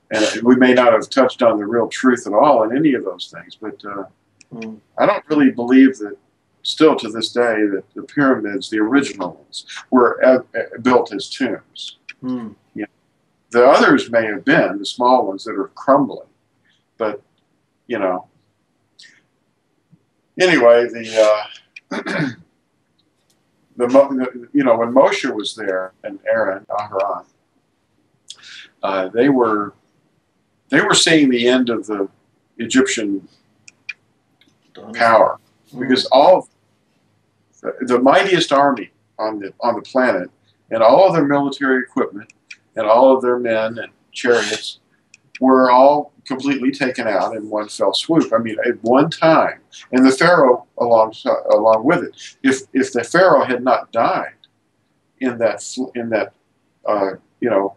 and we may not have touched on the real truth at all in any of those things. But uh, mm, I don't really believe that. Still to this day, that the pyramids, the original ones, were built as tombs. mm, The others may have been the small ones that are crumbling, but you know. Anyway, the uh, the, you know when Moshe was there and Aaron Aharon, uh, they were they were seeing the end of the Egyptian power Mm, because all the, the mightiest army on the on the planet and all of their military equipment and all of their men and chariots were all completely taken out in one fell swoop. I mean, at one time, and the pharaoh along along with it. If if the pharaoh had not died in that in that uh, you know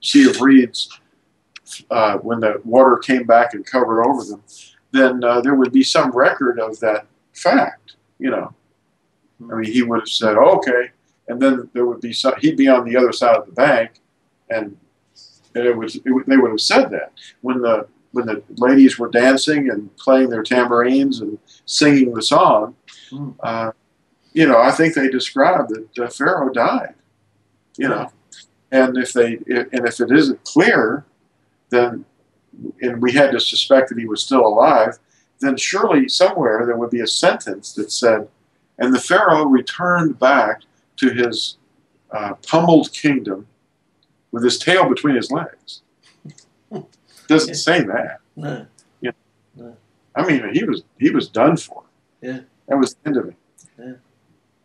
sea of reeds uh, when the water came back and covered over them, then uh, there would be some record of that fact. You know, I mean, he would have said, "Okay," and then there would be some. He'd be on the other side of the bank, and and it was it, they would have said that when the when the ladies were dancing and playing their tambourines and singing the song. Hmm. Uh, you know, I think they described that uh, Pharaoh died. You know, and if they and if it isn't clear, then and we had to suspect that he was still alive, then surely somewhere there would be a sentence that said, and the Pharaoh returned back to his uh, pummeled kingdom with his tail between his legs. Doesn't say that. No. I mean, he was he was done for. Yeah. That was the end of it. Yeah.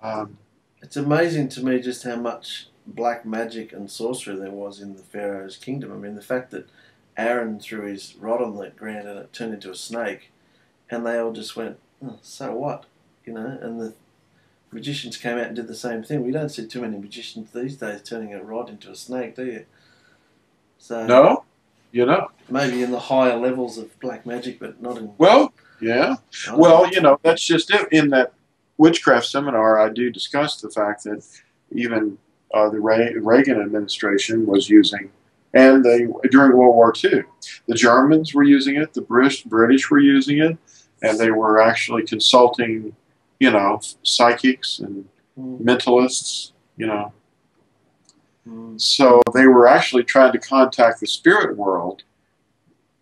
Um, It's amazing to me just how much black magic and sorcery there was in the Pharaoh's kingdom. I mean, the fact that Aaron threw his rod on the ground and it turned into a snake, and they all just went, oh, "So what?" You know, and the magicians came out and did the same thing. We don't see too many magicians these days turning a rod into a snake, do you? So no, you know. maybe in the higher levels of black magic, but not in. Well, yeah. Well, you know, that's just it. In that witchcraft seminar, I do discuss the fact that even uh, the Reagan administration was using, and they during World War II, the Germans were using it, the British British were using it, and they were actually consulting, you know, psychics and Mm, mentalists, you know. mm, So they were actually trying to contact the spirit world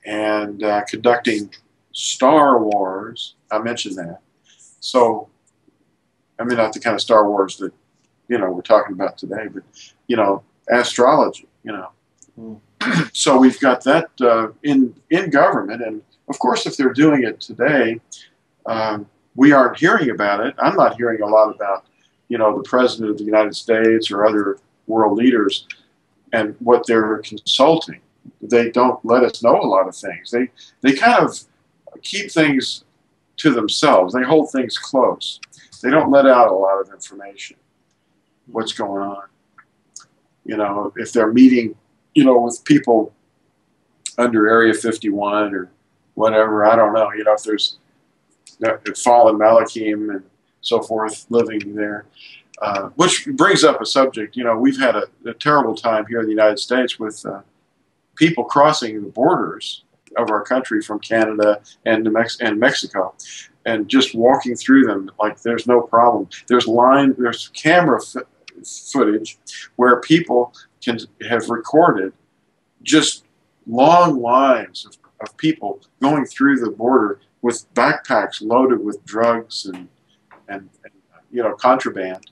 and uh, conducting Star Wars. I mentioned that. So, I mean, not the kind of Star Wars that, you know, we're talking about today, but, you know, astrology, you know. so we've got that uh, in, in government. And of course, if they're doing it today, um, we aren't hearing about it. I'm not hearing a lot about, you know, the President of the United States or other world leaders and what they're consulting. They don't let us know a lot of things. They they kind of keep things to themselves. They hold things close. They don't let out a lot of information. What's going on? You know, if they're meeting, you know, with people under Area 51 or whatever, I don't know. You know, if there's fallen Malachim and so forth living there. Uh, which brings up a subject. You know, we've had a, a terrible time here in the United States with uh, people crossing the borders of our country from Canada and Mex- and Mexico, and just walking through them like there's no problem. There's line, there's camera footage where people can have recorded just long lines of, of people going through the border with backpacks loaded with drugs and and, and you know contraband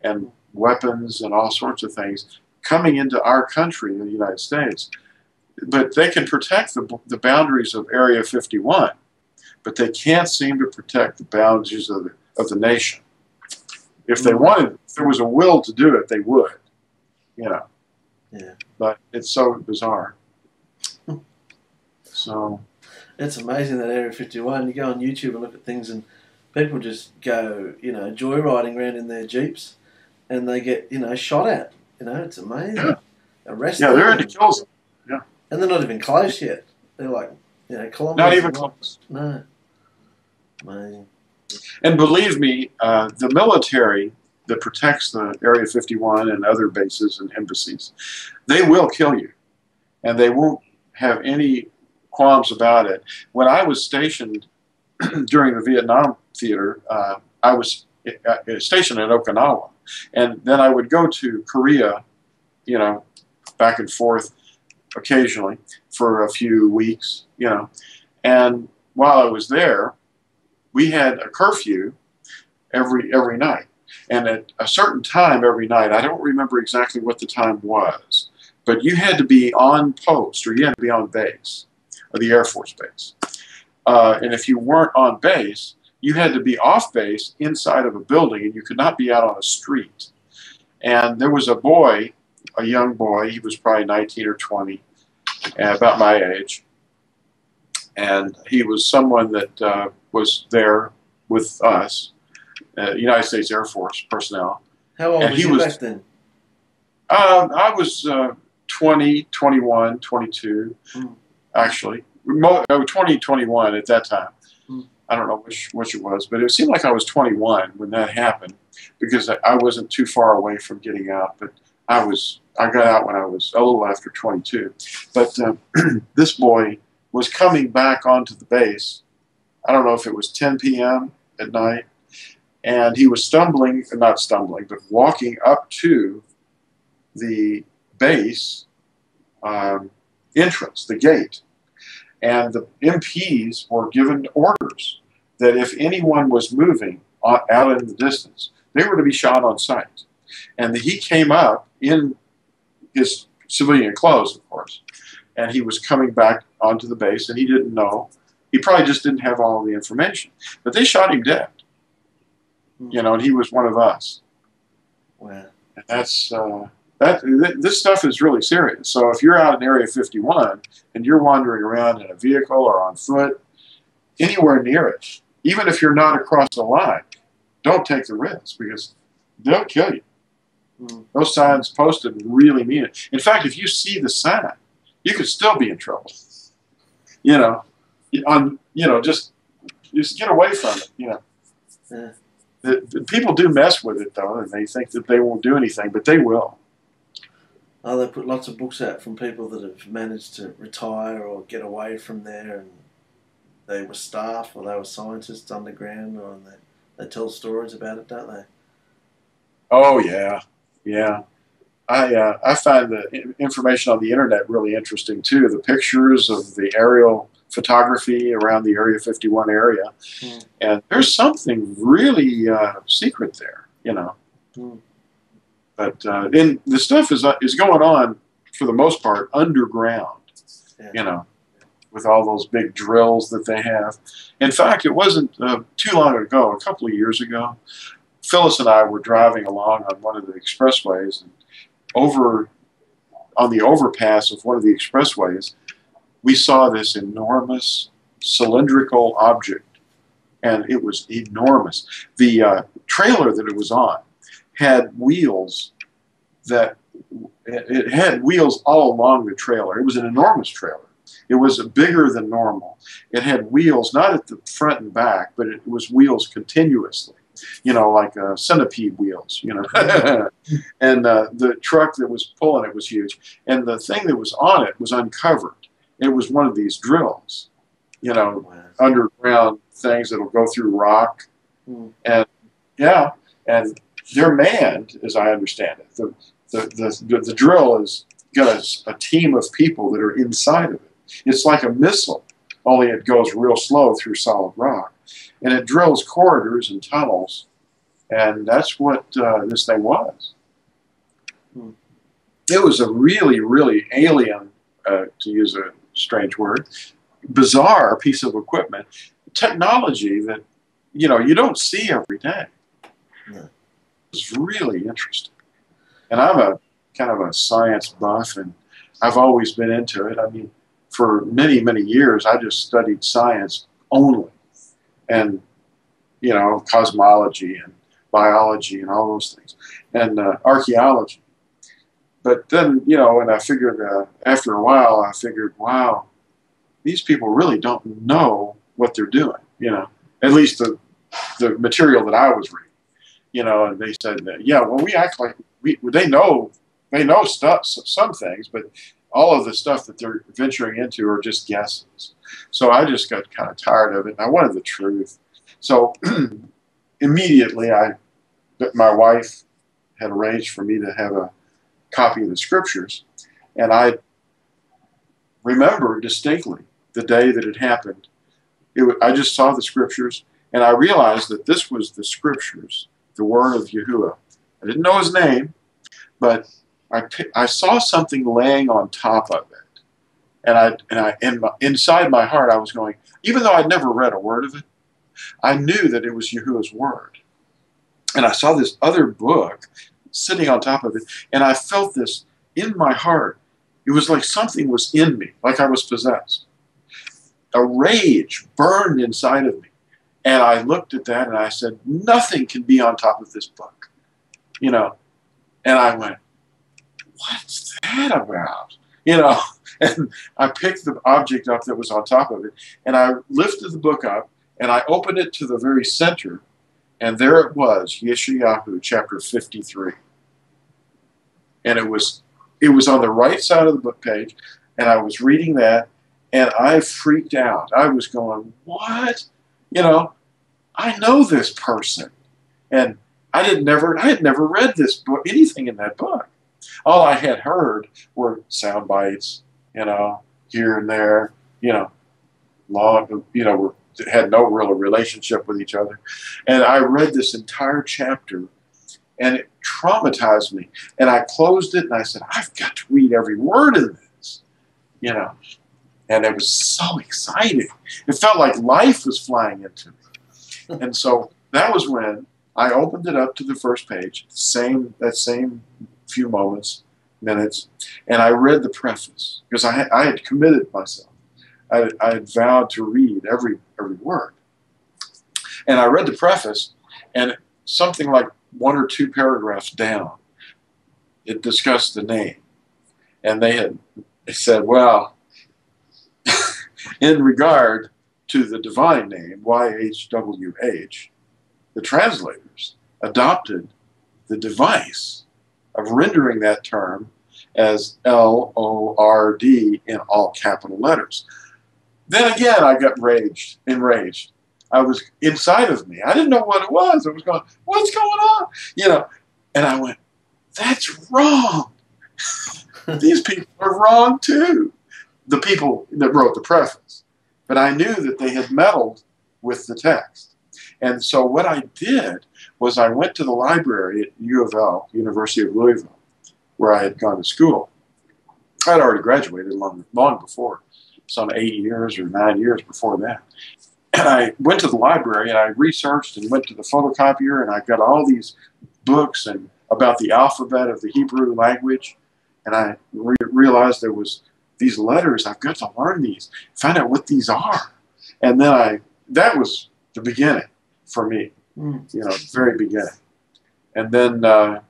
and weapons and all sorts of things coming into our country in the United States. But they can protect the, the boundaries of Area 51, but they can't seem to protect the boundaries of the, of the nation. If they mm. wanted, if there was a will to do it, they would, you know. Yeah. But it's so bizarre. Hmm. So, It's amazing that Area 51. You go on YouTube and look at things, and people just go, you know, joyriding around in their jeeps, and they get, you know, shot at. You know, it's amazing. Yeah. Arrested. yeah, they're in the and, kills. and they're not even close yet. They're like, you know, kilometers. Not even close. No. Amazing. And believe me, uh, the military that protects the Area 51 and other bases and embassies, they will kill you. And they won't have any qualms about it. When I was stationed during the Vietnam theater, uh, I was uh, stationed in Okinawa. And then I would go to Korea, you know, back and forth occasionally for a few weeks, you know. And while I was there, we had a curfew every every night, and at a certain time every night. I don't remember exactly what the time was, but you had to be on post or you had to be on base, or the Air Force base. Uh, and if you weren't on base, you had to be off base inside of a building, and you could not be out on a street. And there was a boy, a young boy. He was probably 19 or 20, uh, about my age, and he was someone that uh, was there with us, uh, United States Air Force personnel. How old And was he you was- back then? Um, I was uh, 20, 21, 22, Mm. Actually. Mo- oh, 20, 21 at that time. Mm. I don't know which, which it was, but it seemed like I was 21 when that happened because I, I wasn't too far away from getting out. But I was I got out when I was a little after 22. But uh, this boy was coming back onto the base. I don't know if it was 10 p.m. at night, and he was stumbling, not stumbling, but walking up to the base um, entrance, the gate. And the MPs were given orders that if anyone was moving out in the distance, they were to be shot on sight. And he came up in his civilian clothes, of course, and he was coming back onto the base, and he didn't know. He probably just didn't have all the information. But they shot him dead, you know, and he was one of us. Wow. And that's uh, that. th- This stuff is really serious. So if you're out in Area 51 and you're wandering around in a vehicle or on foot, anywhere near it, even if you're not across the line, don't take the risk because they'll kill you. Mm. Those signs posted really mean it. In fact, if you see the sign, you could still be in trouble. You know, on you know just just get away from it. You know. Yeah. The, the people do mess with it though, and they think that they won't do anything, but they will. Oh, they put lots of books out from people that have managed to retire or get away from there, and they were staff or they were scientists underground, or they, they tell stories about it, don't they? Oh yeah, yeah. I uh, I find the information on the internet really interesting too. The pictures of the aerial photography around the Area 51 area, Hmm. and there's something really uh, secret there, you know. Hmm. But uh, and the stuff is uh, is going on for the most part underground, Yeah. you know, with all those big drills that they have. In fact, it wasn't uh, too long ago, a couple of years ago, Phyllis and I were driving along on one of the expressways, and over on the overpass of one of the expressways, we saw this enormous cylindrical object, and it was enormous. The uh, trailer that it was on had wheels that it had wheels all along the trailer. It was an enormous trailer. It was bigger than normal. It had wheels not at the front and back, but it was wheels continuously. You know, like uh, centipede wheels. You know, and uh, the truck that was pulling it was huge, and the thing that was on it was uncovered. It was one of these drills. You know, Wow. underground things that'll go through rock. Hmm. And yeah, and they're manned, as I understand it. The the the, the, drill has got a, a team of people that are inside of it. It's like a missile, only it goes real slow through solid rock, and it drills corridors and tunnels, and that's what uh, this thing was. Hmm. It was a really, really alien, uh, to use a strange word, bizarre piece of equipment, technology that you know you don't see every day. No. It's really interesting, and I'm a kind of a science buff, and I've always been into it. I mean, for many, many years, I just studied science only, and you know, cosmology and biology and all those things, and uh, archaeology. But then, you know, and I figured uh, after a while, I figured, wow, these people really don't know what they're doing. You know, at least the the material that I was reading. You know, and they said, yeah, well, we act like we they know they know stuff some things, but all of the stuff that they're venturing into are just guesses. So I just got kind of tired of it, and I wanted the truth. So immediately, I my wife had arranged for me to have a copy of the scriptures, and I remember distinctly the day that it happened. It, I just saw the scriptures, and I realized that this was the scriptures, the word of Yahuwah. I didn't know his name, but I, I saw something laying on top of it, and I and I in my, inside my heart I was going, even though I'd never read a word of it, I knew that it was Yahuwah's word, and I saw this other book sitting on top of it, and I felt this in my heart. It was like something was in me, like I was possessed. A rage burned inside of me. And I looked at that and I said, nothing can be on top of this book. You know, and I went, what's that about? You know, and I picked the object up that was on top of it and I lifted the book up and I opened it to the very center and there it was, Yeshayahu chapter 53. And it was it was on the right side of the book page and I was reading that and I freaked out. I was going, "What?" You know, I know this person. And I did never I had never read this book anything in that book. All I had heard were sound bites, you know, here and there, you know, long, you know, had no real relationship with each other. And I read this entire chapter and it traumatized me. And I closed it and I said, I've got to read every word of this, you know. And it was so exciting. It felt like life was flying into me. And so that was when I opened it up to the first page, same that same few moments, minutes, and I read the preface because I had, I had committed myself. I, I had vowed to read every every word, and I read the preface, and something like one or two paragraphs down, it discussed the name, and they had they said, well, in regard to the divine name YHWH, the translators adopted the device of rendering that term as L O R D in all capital letters. Then again, I got enraged, enraged. I was inside of me. I didn't know what it was. I was going, "What's going on?" You know, and I went, "That's wrong. These people are wrong too." The people that wrote the preface, but I knew that they had meddled with the text, and so what I did was I went to the library at U of L, University of Louisville, where I had gone to school. I had already graduated long, long before, some eight years or nine years before that. And I went to the library and I researched and went to the photocopier and I got all these books and about the alphabet of the Hebrew language. And I re- realized there was these letters. I've got to learn these, find out what these are. And then I, that was the beginning for me, Mm. you know, very beginning. And then uh,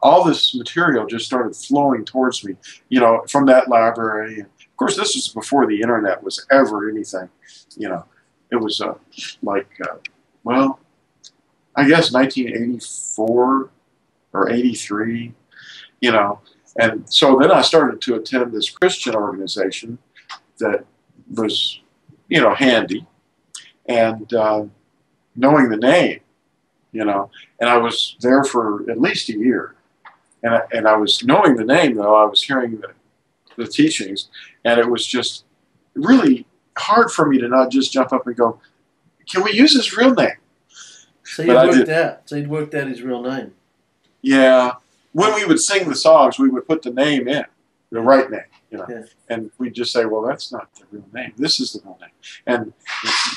all this material just started flowing towards me, you know, from that library. Of course, this was before the internet was ever anything, you know. It was uh, like, uh, well, I guess 1984 or 83, you know. And so then I started to attend this Christian organization that was, you know, handy. And uh, knowing the name, you know, and I was there for at least a year. And I, and I was knowing the name, though, I was hearing the, the teachings, and it was just really hard for me to not just jump up and go, Can we use his real name? So you worked out. So you'd worked out his real name. Yeah. When we would sing the songs, we would put the name in, the right name, you know. Yeah. And we'd just say, well, that's not the real name. This is the real name. And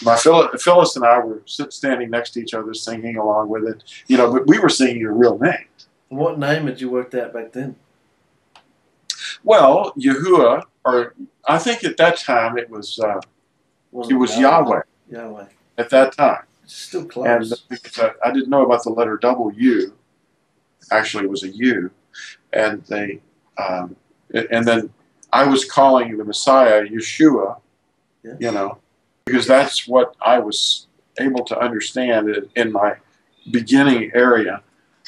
my Phyllis and I were standing next to each other singing along with it, you know, but we were singing a real name. What name had you worked out back then? Well, Yahuwah, or I think at that time it was uh, it Wasn't Yahweh Yahweh. at that time. It's still And close. I, I didn't know about the letter W, actually it was a U, and they, um, and then I was calling the Messiah Yeshua, Yeah. you know, because that's what I was able to understand in- my beginning area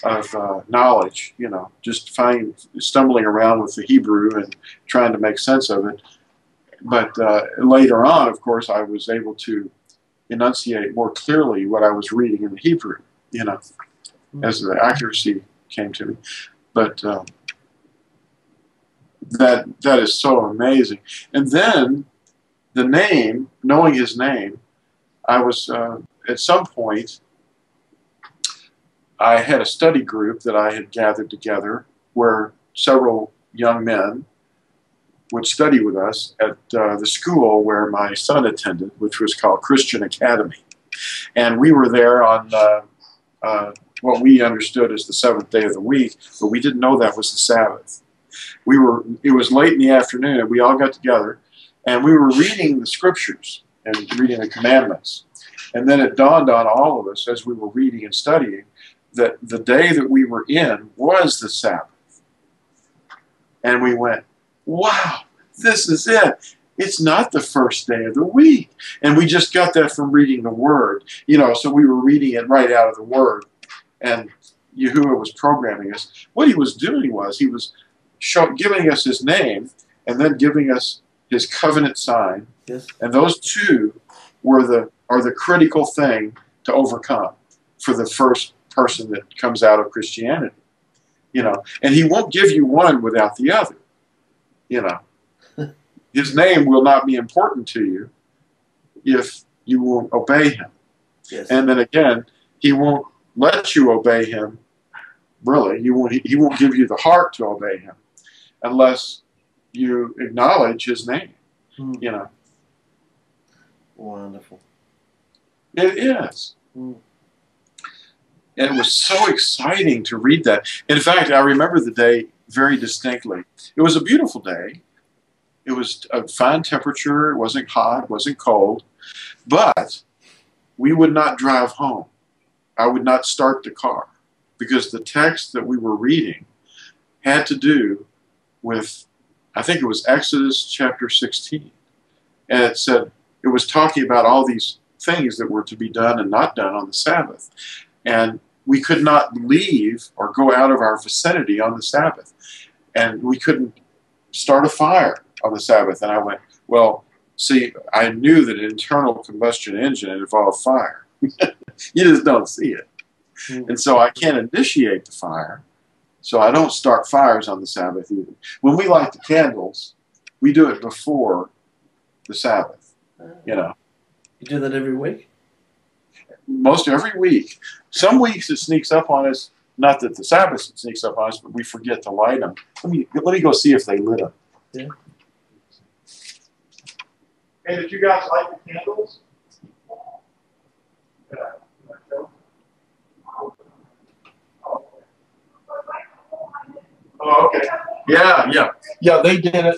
of uh, knowledge, you know, just find stumbling around with the Hebrew and trying to make sense of it. But uh, later on, of course, I was able to enunciate more clearly what I was reading in the Hebrew, you know, as the accuracy came to me. But um, that that is so amazing. And then the name, knowing his name, I was uh, at some point. I had a study group that I had gathered together where several young men would study with us at uh, the school where my son attended, which was called Christian Academy. And we were there on uh, uh, what we understood as the seventh day of the week, but we didn't know that was the Sabbath. We were. It was late in the afternoon, and we all got together, and we were reading the scriptures and reading the commandments. And then it dawned on all of us as we were reading and studying that the day that we were in was the Sabbath. And we went, wow, this is it. It's not the first day of the week. And we just got that from reading the Word. You know, so we were reading it right out of the Word. And Yahuwah was programming us. What he was doing was he was show, giving us his name and then giving us his covenant sign. Yes. And those two were the are the critical thing to overcome for the first person that comes out of Christianity. You know, and he won't give you one without the other. You know, his name will not be important to you if you won't obey him. Yes. And then again, he won't let you obey him. Really, you won't. He won't give you the heart to obey him unless you acknowledge his name. Hmm. You know, Wonderful. it is. Hmm. And it was so exciting to read that. In fact, I remember the day very distinctly. It was a beautiful day. It was a fine temperature. It wasn't hot, it wasn't cold. But we would not drive home. I would not start the car because the text that we were reading had to do with, I think it was Exodus chapter 16. And it said, it was talking about all these things that were to be done and not done on the Sabbath. And we could not leave or go out of our vicinity on the Sabbath. And we couldn't start a fire on the Sabbath. And I went, well, see, I knew that an internal combustion engine involved fire. you just don't see it. Hmm. And so I can't initiate the fire. So I don't start fires on the Sabbath either. When we light the candles, we do it before the Sabbath, you know. You do that every week? most every week. Some weeks it sneaks up on us. Not that the Sabbath sneaks up on us, but we forget to light them. Let me let me go see if they lit them. Yeah. Hey, did you guys light the candles? Oh, okay. Yeah, yeah, yeah. They did it.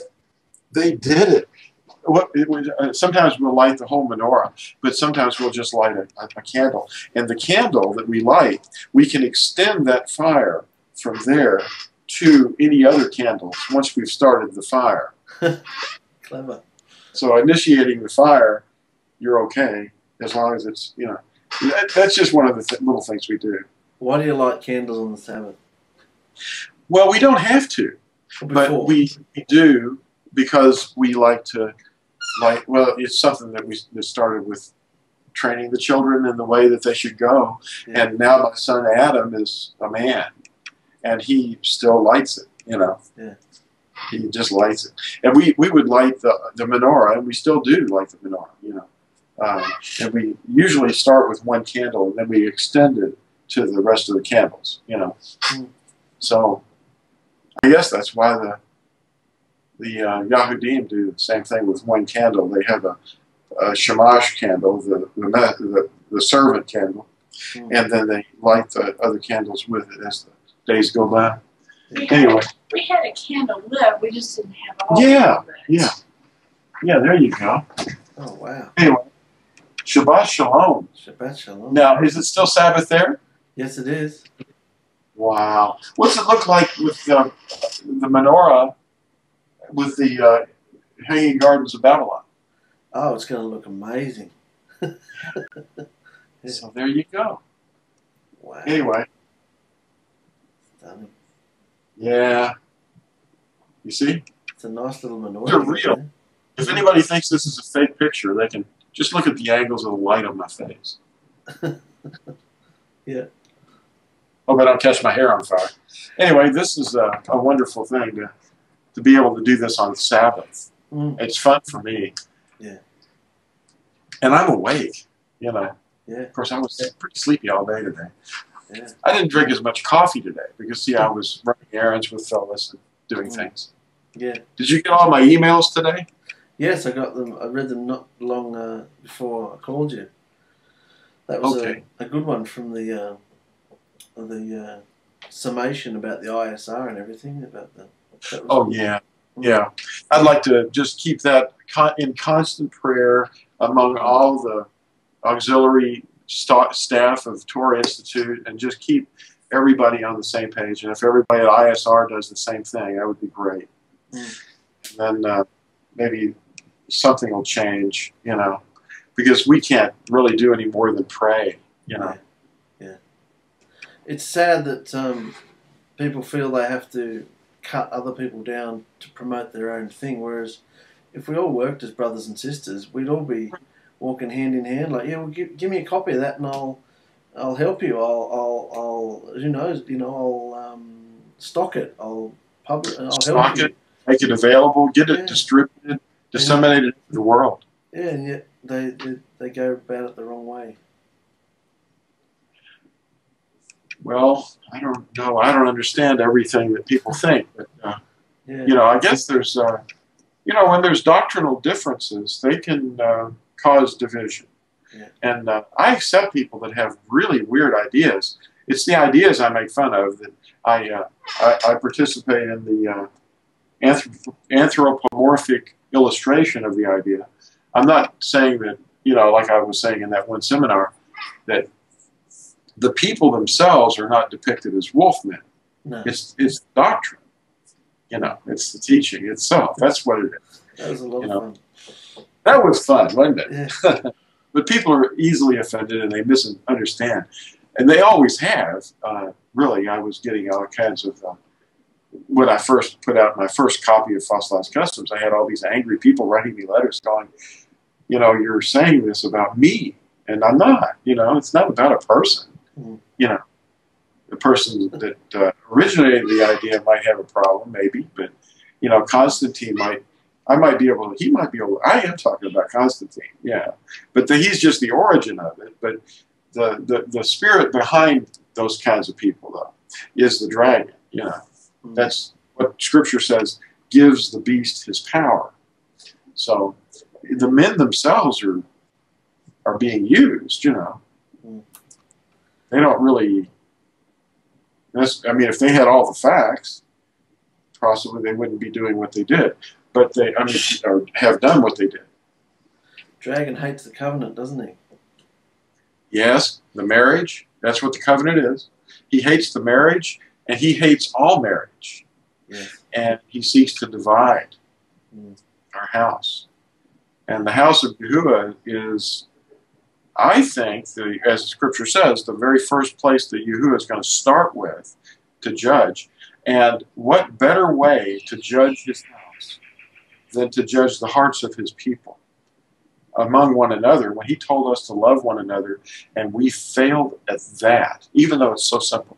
They did it. What it was, uh, sometimes we'll light the whole menorah, but sometimes we'll just light a, a, a candle. And the candle that we light, we can extend that fire from there to any other candles once we've started the fire. Clever. So initiating the fire, you're okay as long as it's you know. That, that's just one of the th- little things we do. Why do you light candles on the Sabbath? Well, we don't have to. But we, we do because we like to like well it's something that we that started with training the children in the way that they should go Yeah. and now my son adam is a man and he still lights it you know Yeah. he just lights it and we we would light the the menorah and we still do light the menorah you know um, and we usually start with one candle and then we extend it to the rest of the candles you know Mm. so i guess that's why the the uh, Yahudim do the same thing with one candle. They have a, a shamash candle, the the, the the servant candle, Hmm. and then they light the other candles with it as the days go by. We Anyway, had, we had a candle lit, we just didn't have all Yeah, of it. yeah, yeah. There you go. Oh, wow. Anyway, Shabbat Shalom. Shabbat Shalom. Now, is it still Sabbath there? Yes, it is. Wow. What's it look like with uh, the menorah, with the uh, Hanging Gardens of Babylon? Oh, it's going to look amazing. So there you go. Wow. Anyway, Stunning. yeah. You see? It's a nice little menorah. They're real. If anybody thinks this is a fake picture, they can just look at the angles of the light on my face. Yeah. Hope I don't catch my hair on fire. Anyway, this is a, a wonderful thing to, to be able to do this on Sabbath. Mm. It's fun for me. Yeah. And I'm awake, you know. Yeah. Of course, I was pretty sleepy all day today. Yeah. I didn't drink as much coffee today because, see, I was running errands with Phyllis and doing Mm. things. Yeah. Did you get all my emails today? Yes, I got them. I read them not long uh, before I called you. That was Okay. a, a good one from the uh, the uh, summation about the ISR and everything about the. Oh yeah, yeah. I'd like to just keep that con- in constant prayer among all the auxiliary sta- staff of Torah Institute, and just keep everybody on the same page. And if everybody at ISR does the same thing, that would be great. Mm. And then uh, maybe something will change, you know, because we can't really do any more than pray, you know. Yeah. yeah. It's sad that um, people feel they have to cut other people down to promote their own thing, whereas if we all worked as brothers and sisters, we'd all be walking hand in hand. Like, yeah, well, give, give me a copy of that, and I'll I'll help you. I'll I'll, I'll who knows, you know, I'll um, stock it. I'll publish. I'll help Stock you. it. Make it available. Get it distributed. Disseminate it to the world. Yeah, and yet they, they they go about it the wrong way. Well, I don't know. I don't understand everything that people think, but uh, Yeah. you know, I guess there's, uh, you know, when there's doctrinal differences, they can uh, cause division. Yeah. And uh, I accept people that have really weird ideas. It's the ideas I make fun of that I uh, I, I participate in the uh, anthrop- anthropomorphic illustration of the idea. I'm not saying that you know, like I was saying in that one seminar, that the people themselves are not depicted as wolfmen. no, It's it's doctrine. You know, it's the teaching itself. That's what it is. that was a lot you know. fun. That was fun, wasn't it? Yeah. but people are easily offended and they misunderstand, and they always have. Uh, really, I was getting all kinds of. Uh, when I first put out my first copy of Fossilized Customs, I had all these angry people writing me letters going, you know, you're saying this about me, and I'm not. You know, it's not about a person. You know, the person that uh, originated the idea might have a problem, maybe, but you know, Constantine might. I might be able. To, He might be able. I am talking about Constantine, yeah, but the, he's just the origin of it. But the, the the spirit behind those kinds of people, though, is the dragon. You know, Mm. that's what Scripture says gives the beast his power. So the men themselves are are being used. You know. They don't really. I mean, if they had all the facts, possibly they wouldn't be doing what they did. But they, I mean, or have done what they did. Dragon hates the covenant, doesn't he? Yes, the marriage, that's what the covenant is. He hates the marriage and he hates all marriage. Yes. And he seeks to divide Mm. our house. And the house of Yahuwah is, I think, the, as the scripture says, the very first place that Yahuwah is going to start with to judge. And what better way to judge his house than to judge the hearts of his people among one another when he told us to love one another and we failed at that, even though it's so simple.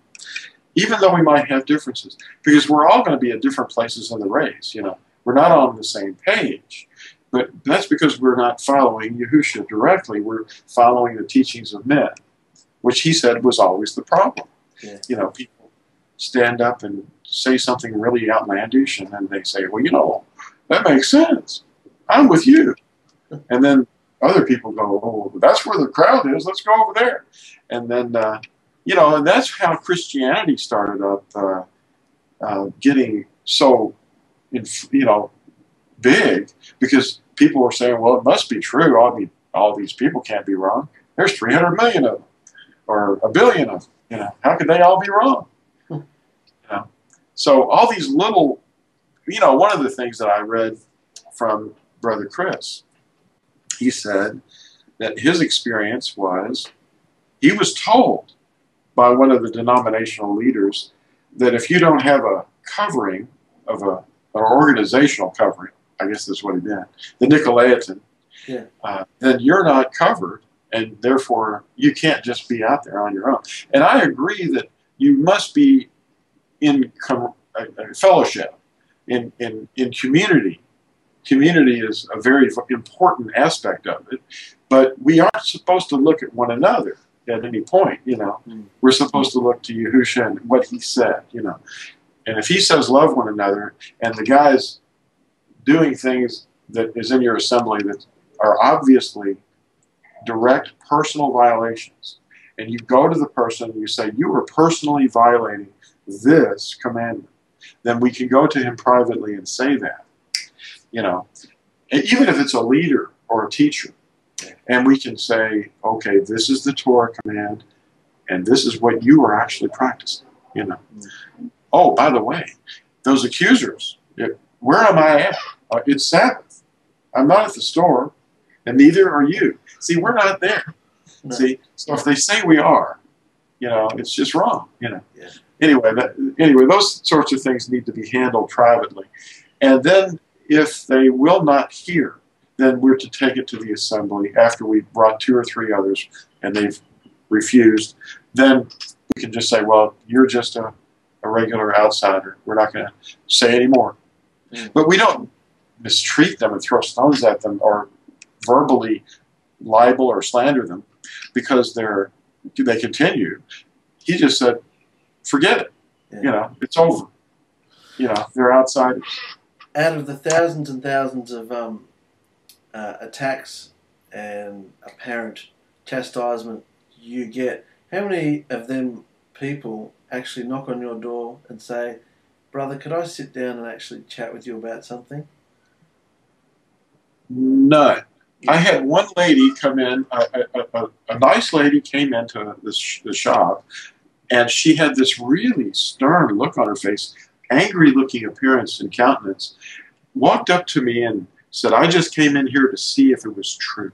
Even though we might have differences, because we're all going to be at different places in the race, you know, we're not on the same page. But that's because we're not following Yahusha directly. We're following the teachings of men, which he said was always the problem. Yeah. You know, people stand up and say something really outlandish, and then they say, well, you know, that makes sense. I'm with you. And then other people go, oh, that's where the crowd is. Let's go over there. And then, uh, you know, and that's how Christianity started up uh, uh, getting so, inf- you know, big because people were saying, well, it must be true. I mean, all these people can't be wrong. There's 300 million of them or a billion of them. You know, how could they all be wrong? Hmm. You know, so all these little, you know, one of the things that I read from Brother Chris, he said that his experience was he was told by one of the denominational leaders that if you don't have a covering of a or organizational covering, I guess that's what he meant, the Nicolaitan, Yeah. uh, then you're not covered, and therefore you can't just be out there on your own. And I agree that you must be in com- uh, uh, fellowship, in, in, in community. Community is a very important aspect of it, but we aren't supposed to look at one another at any point, you know. Mm. We're supposed to look to Yahusha and what he said, you know. And if he says love one another, and the guy's doing things that is in your assembly that are obviously direct personal violations, and you go to the person and you say, You are personally violating this commandment, then we can go to him privately and say that. You know, even if it's a leader or a teacher, and we can say, Okay, this is the Torah command, and this is what you are actually practicing, you know. Mm-hmm. Oh, by the way, those accusers, where am I at? Uh, it's Sabbath. I'm not at the store, and neither are you. See, we're not there. No. See, so if they say we are, you know, it's just wrong. You know. Yeah. Anyway, that, anyway, those sorts of things need to be handled privately, and then if they will not hear, then we're to take it to the assembly after we've brought two or three others and they've refused. Then we can just say, well, you're just a, a regular outsider. We're not going to say anymore. Mm. But we don't mistreat them and throw stones at them or verbally libel or slander them because they're they continue. He just said, forget it. Yeah. You know, it's over. You know, they're outsiders. Out of the thousands and thousands of um, uh, attacks and apparent chastisement you get, how many of them people actually knock on your door and say, "Brother, could I sit down and actually chat with you about something?" None. I had one lady come in, a, a, a, a nice lady came into the, sh- the shop, and she had this really stern look on her face, angry looking appearance and countenance, walked up to me and said, I just came in here to see if it was true.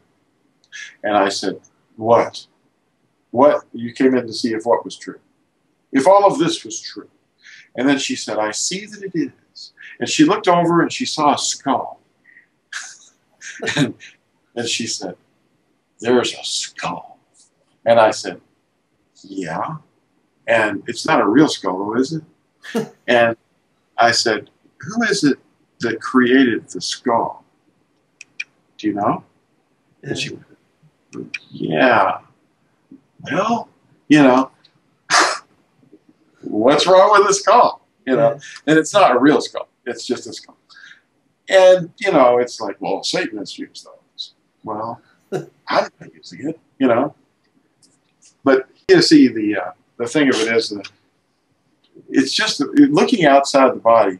And I said, What? What? You came in to see if what was true? If all of this was true. And then she said, I see that it is. And she looked over and she saw a skull. And, and she said, There's a skull. And I said, Yeah. And it's not a real skull, though, is it? and I said, Who is it that created the skull? Do you know? And she went, Yeah. Well, you know, what's wrong with the skull? You know, and it's not a real skull, it's just a skull. And, you know, it's like, well, Satanists use those. Well, I'm not using it, you know. But you see, the uh, the thing of it is that it's just looking outside the body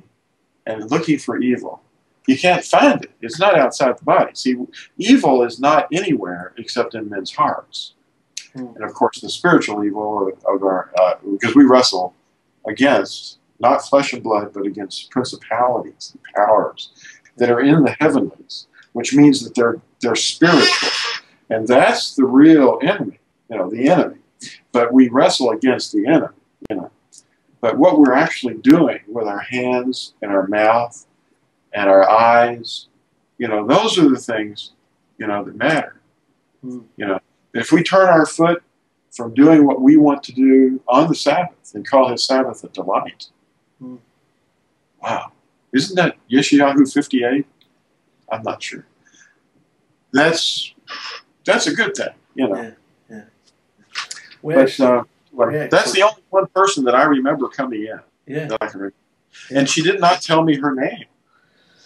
and looking for evil. You can't find it. It's not outside the body. See, evil is not anywhere except in men's hearts. Hmm. And of course, the spiritual evil of, of our, uh, because we wrestle against not flesh and blood, but against principalities and powers that are in the heavenlies, which means that they're they're spiritual, and that's the real enemy. You know, the enemy. But we wrestle against the enemy. You know, but what we're actually doing with our hands and our mouth and our eyes, you know, those are the things, you know, that matter. Hmm. You know, if we turn our foot from doing what we want to do on the Sabbath and call his Sabbath a delight. Hmm. Wow. Isn't that Yeshayahu 58? I'm not sure. That's that's a good thing, you know. Yeah, yeah. We But actually, uh, like, we that's actually- the only one person that I remember coming in yeah, that I can remember. And she did not tell me her name.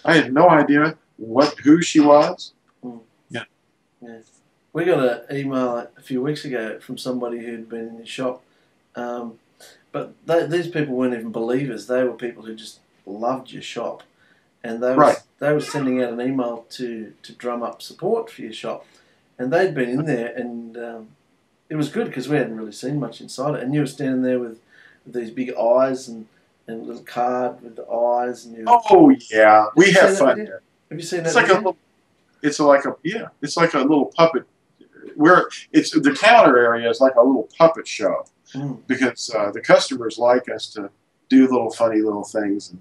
I had no idea what who she was. yeah. We got an email a few weeks ago from somebody who'd been in the shop, um, but they, these people weren't even believers. They were people who just loved your shop, and they was, Right. they were sending out an email to to drum up support for your shop, and they'd been in there, and um, it was good because we hadn't really seen much inside it, and you were standing there with, with these big eyes and and a little card with the eyes, and you. Oh yeah, we have fun there. Have you seen that? It's like a little. It's like a yeah. It's like a little puppet. Where it's the counter area is like a little puppet show Mm. because uh, the customers like us to do little funny little things, and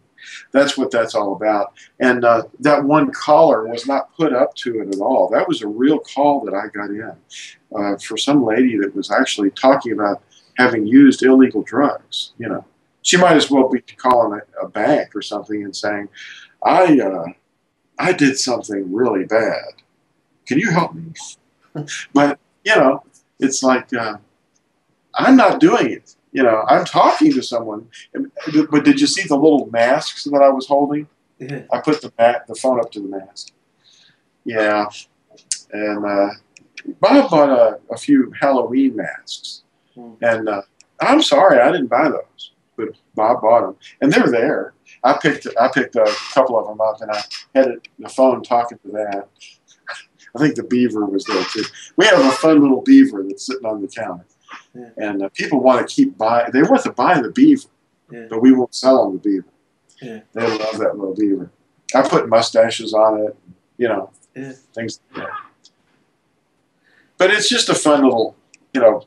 that's what that's all about. And uh, that one caller was not put up to it at all. That was a real call that I got in uh, for some lady that was actually talking about having used illegal drugs. You know, she might as well be calling a, a bank or something and saying, "I uh, I did something really bad. Can you help me?" but you know, it's like uh, I'm not doing it. You know, I'm talking to someone. But did you see the little masks that I was holding? I put the ma- the phone up to the mask. Yeah, and uh, Bob bought a, a few Halloween masks, Hmm. and uh, I'm sorry I didn't buy those, but Bob bought them, and they're there. I picked I picked a couple of them up, and I had it, the phone talking to that. I think the beaver was there too. We have a fun little beaver that's sitting on the counter, Yeah. and uh, people want to keep buying. They want to buy the beaver, Yeah. but we won't sell them the beaver. Yeah. They love that little beaver. I put mustaches on it, you know, things like that. But it's just a fun little, you know,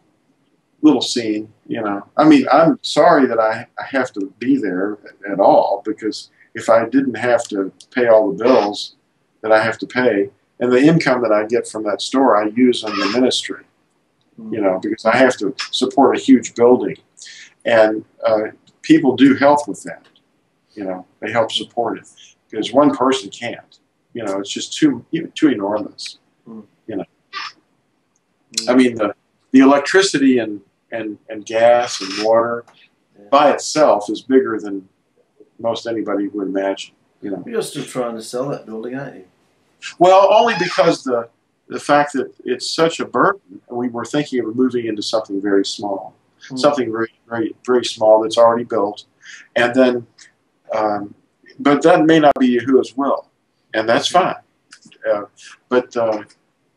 little scene, you know. I mean, I'm sorry that I, I have to be there at all because if I didn't have to pay all the bills that I have to pay, and the income that I get from that store I use on the ministry, you know, because I have to support a huge building. And uh, people do help with that. You know, they help support it because one person can't. You know, it's just too too enormous. Mm. You know, I mean the the electricity and and and gas and water by itself is bigger than most anybody would imagine. You know, You're still trying to sell that building, aren't you? well, only because the the fact that it's such a burden, and we were thinking of moving into something very small, Hmm. something very very very small that's already built, and then, um, but that may not be Yahuwah's will, and that's fine. Uh, but uh,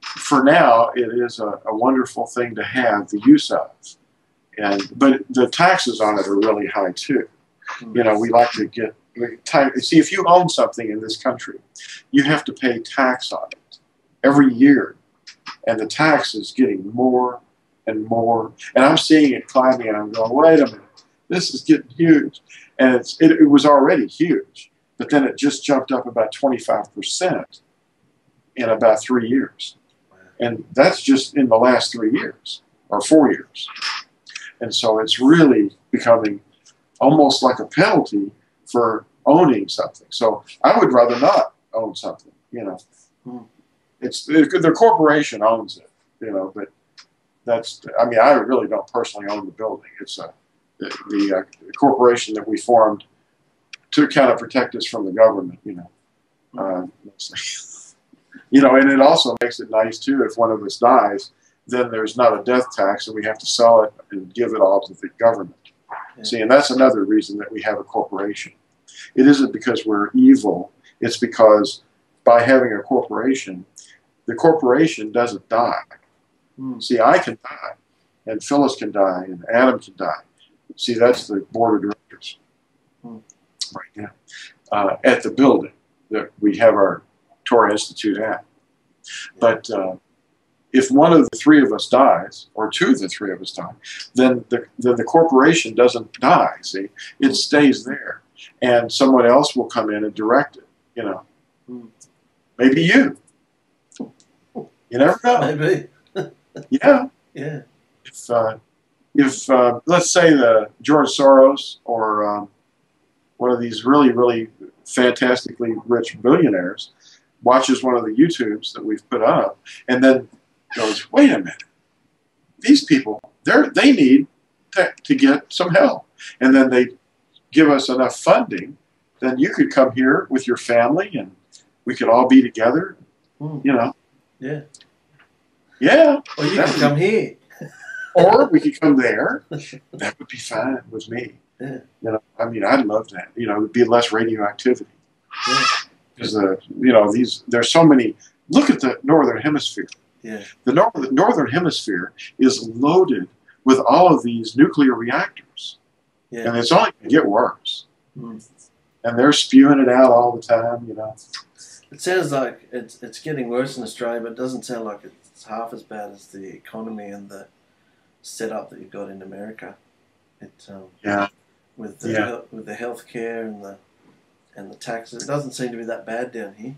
for now, it is a, a wonderful thing to have the use of, and but the taxes on it are really high too. You know, we like to get we- ti- see if you own something in this country, you have to pay tax on it every year, and the tax is getting more and more. And I'm seeing it climbing, and I'm going, wait a minute, this is getting huge, and it's it, it was already huge, but then it just jumped up about 25 percent in about three years, and that's just in the last three years or four years, and so it's really becoming almost like a penalty for owning something. So I would rather not own something, you know. Hmm. It's the, the corporation owns it, you know, but that's I mean I really don't personally own the building. It's a the, the, uh, corporation that we formed to kind of protect us from the government, you know. Uh, you know, and it also makes it nice too if one of us dies, then there's not a death tax and we have to sell it and give it all to the government. Yeah. See, and that's another reason that we have a corporation. It isn't because we're evil, it's because by having a corporation, the corporation doesn't die. Hmm. See, I can die, and Phyllis can die, and Adam can die. See, that's the board of directors Hmm. right now uh, at the building that we have our Torah Institute at. But uh, if one of the three of us dies, or two of the three of us die, then the, then the corporation doesn't die. See, it stays there, and someone else will come in and direct it. You know, Hmm. maybe you. You never know. Maybe. Yeah. Yeah. If uh, if uh, let's say the George Soros or um, one of these really really fantastically rich billionaires watches one of the YouTubes that we've put up, and then goes, "Wait a minute, these people they they need to, to get some help," and then they give us enough funding, then you could come here with your family and we could all be together. Hmm. You know, Yeah. yeah. Or you can come here. or we could come there. That would be fine with me. Yeah. You know, I mean, I'd love that. You know, it'd be less radioactivity Yeah. because the you know these there's so many. Look at the northern hemisphere. Yeah. The nor- the northern hemisphere is loaded with all of these nuclear reactors, Yeah. and it's only going to get worse. Hmm. And they're spewing it out all the time. You know. It sounds like it's it's getting worse in Australia, but it doesn't sound like it's half as bad as the economy and the setup that you've got in America. It um, Yeah. with the Yeah. with the healthcare and the and the taxes, it doesn't seem to be that bad down here.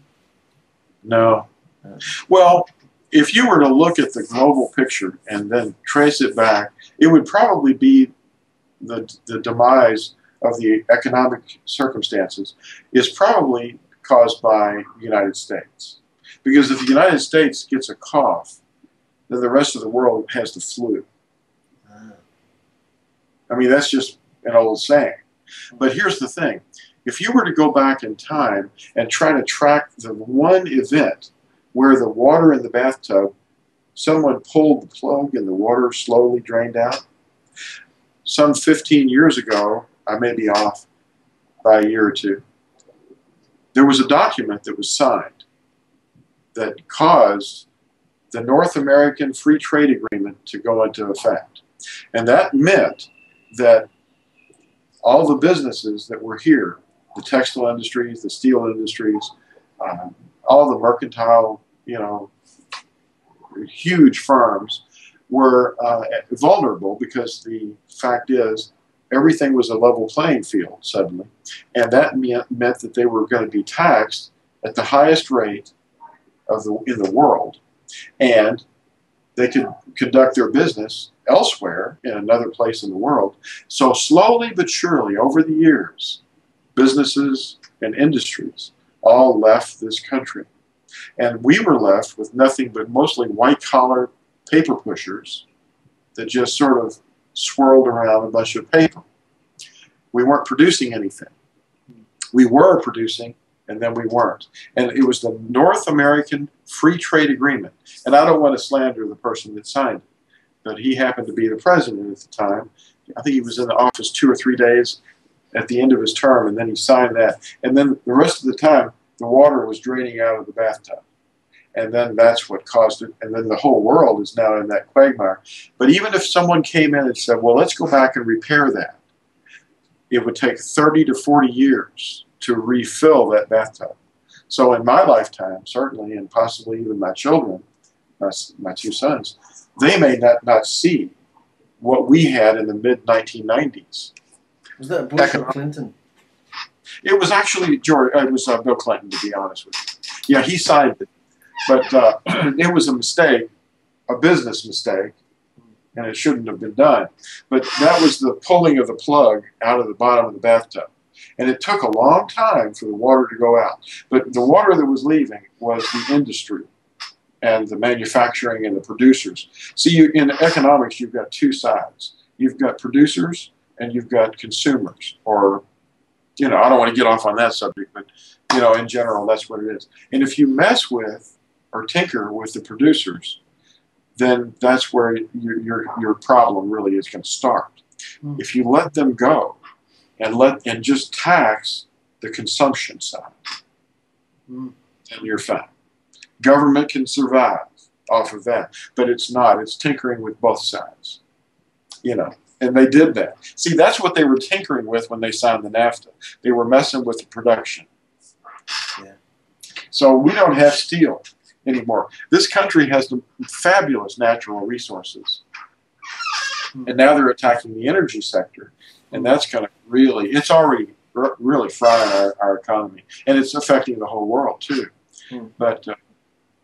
No. Uh. Well, if you were to look at the global picture and then trace it back, it would probably be the, the demise of the economic circumstances is probably caused by the United States. Because if the United States gets a cough, then the rest of the world has the flu. Ah, I mean, that's just an old saying. But here's the thing if you were to go back in time and try to track the one event where the water in the bathtub, someone pulled the plug and the water slowly drained out, some 15 years ago, I may be off by a year or two, there was a document that was signed that caused the North American Free Trade Agreement to go into effect. And that meant that all the businesses that were here, the textile industries, the steel industries, um, all the mercantile, you know, huge firms were uh, vulnerable because the fact is everything was a level playing field suddenly, and that meant, that they were going to be taxed at the highest rate of the in the world, and they could conduct their business elsewhere in another place in the world. So slowly but surely, over the years, businesses and industries all left this country. And we were left with nothing but mostly white collar paper pushers that just sort of swirled around a bunch of paper. We weren't producing anything. We were producing, and then we weren't. And it was the North American Free Trade Agreement. And I don't want to slander the person that signed it, but he happened to be the president at the time. I think he was in the office two or three days at the end of his term, and then he signed that. And then the rest of the time, the water was draining out of the bathtub. And then that's what caused it. And then the whole world is now in that quagmire. But even if someone came in and said, well, let's go back and repair that, it would take 30 to 40 years to refill that bathtub. So in my lifetime, certainly, and possibly even my children, my, my two sons, they may not, not see what we had in the mid 1990s. Was that Bush or Clinton? It was actually George. It was uh, Bill Clinton, to be honest with you. Yeah, he signed it, but uh, it was a mistake, a business mistake, and it shouldn't have been done. But that was the pulling of the plug out of the bottom of the bathtub, and it took a long time for the water to go out. But the water that was leaving was the industry and the manufacturing and the producers. See, you, in economics, you've got two sides. You've got producers and you've got consumers, or you know, I don't want to get off on that subject, but you know, in general, that's what it is. And if you mess with or tinker with the producers, then that's where your your, your problem really is going to start. Hmm. If you let them go and let and just tax the consumption side, Hmm. then you're fine. Government can survive off of that, but it's not. It's tinkering with both sides. You know, and they did that. See, that's what they were tinkering with when they signed the NAFTA. They were messing with the production. Yeah. So we don't have steel anymore. This country has the fabulous natural resources. Hmm. And now they're attacking the energy sector. And that's going to really, it's already r- really frying our, our economy. And it's affecting the whole world too. Hmm. But uh,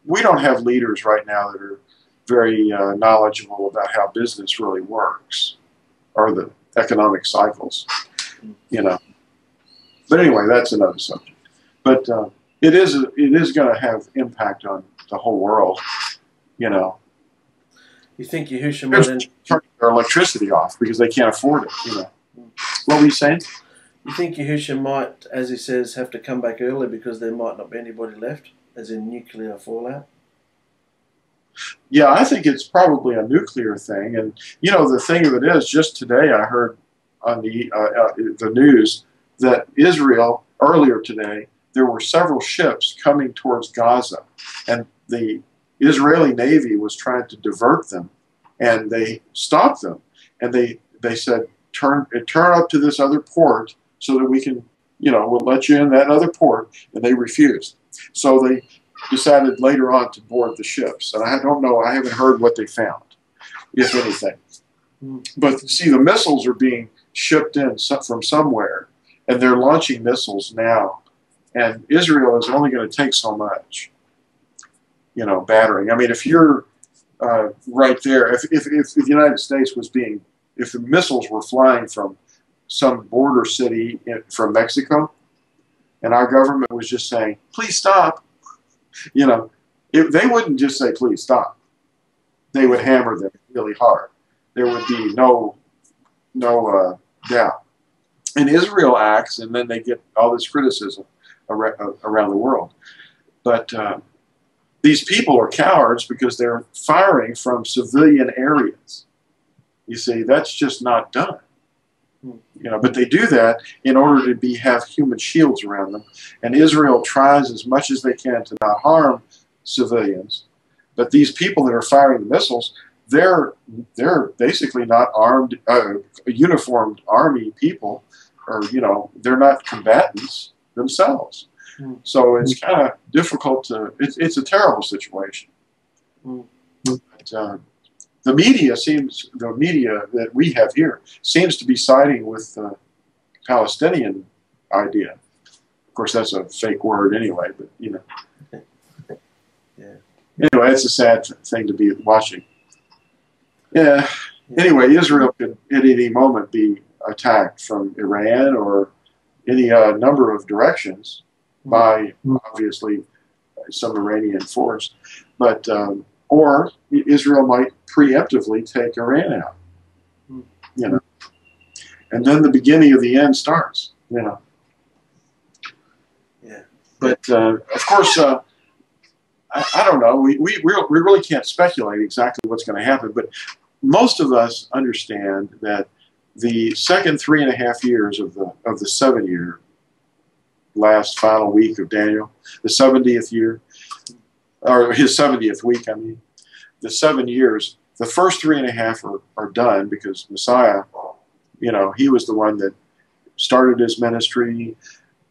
we don't have leaders right now that are very uh, knowledgeable about how business really works or the economic cycles, you know. But anyway, that's another subject. But uh, it is it is going to have impact on the whole world, you know. You think Yahusha might end, Turning their electricity off because they can't afford it, you know. What were you saying? you think Yahusha might, as he says, have to come back early because there might not be anybody left, as in nuclear fallout? Yeah, I think it's probably a nuclear thing. And you know, the thing of it is, just today I heard on the uh, uh, the news that Israel earlier today there were several ships coming towards Gaza, and the Israeli Navy was trying to divert them, and they stopped them, and they they said turn turn up to this other port so that we can you know we'll let you in that other port, and they refused. So they decided later on to board the ships. And I don't know, I haven't heard what they found, if anything. But see, the missiles are being shipped in from somewhere, and they're launching missiles now. And Israel is only going to take so much, you know, battering. I mean, if you're uh, right there, if, if, if the United States was being, if the missiles were flying from some border city in, from Mexico, and our government was just saying, please stop, you know, they wouldn't just say, please stop. They would hammer them really hard. There would be no, no uh, doubt. And Israel acts, and then they get all this criticism ar- around the world. But uh, these people are cowards because they're firing from civilian areas. You see, that's just not done. You know, but they do that in order to be have human shields around them. And Israel tries as much as they can to not harm civilians. But these people that are firing the missiles, they're they're basically not armed, uh, uniformed army people, or you know, they're not combatants themselves. Hmm. So it's kind of difficult to. It's it's a terrible situation. Hmm. But, uh, the media seems the media that we have here seems to be siding with the Palestinian idea. Of course, that's a fake word anyway, but you know. Yeah. Anyway, it's a sad thing to be watching. Yeah, Anyway, Israel could at any moment be attacked from Iran or any uh, number of directions by obviously some Iranian force, but um, or Israel might preemptively take Iran out. You know, and then the beginning of the end starts. You know. Yeah. But uh, of course, uh, I, I don't know. We, we, we we really can't speculate exactly what's going to happen, but most of us understand that the second three and a half years of the of the seven year last final week of Daniel, the seventieth year, or his seventieth week, I mean, the seven years, the first three and a half are, are done because Messiah, you know, he was the one that started his ministry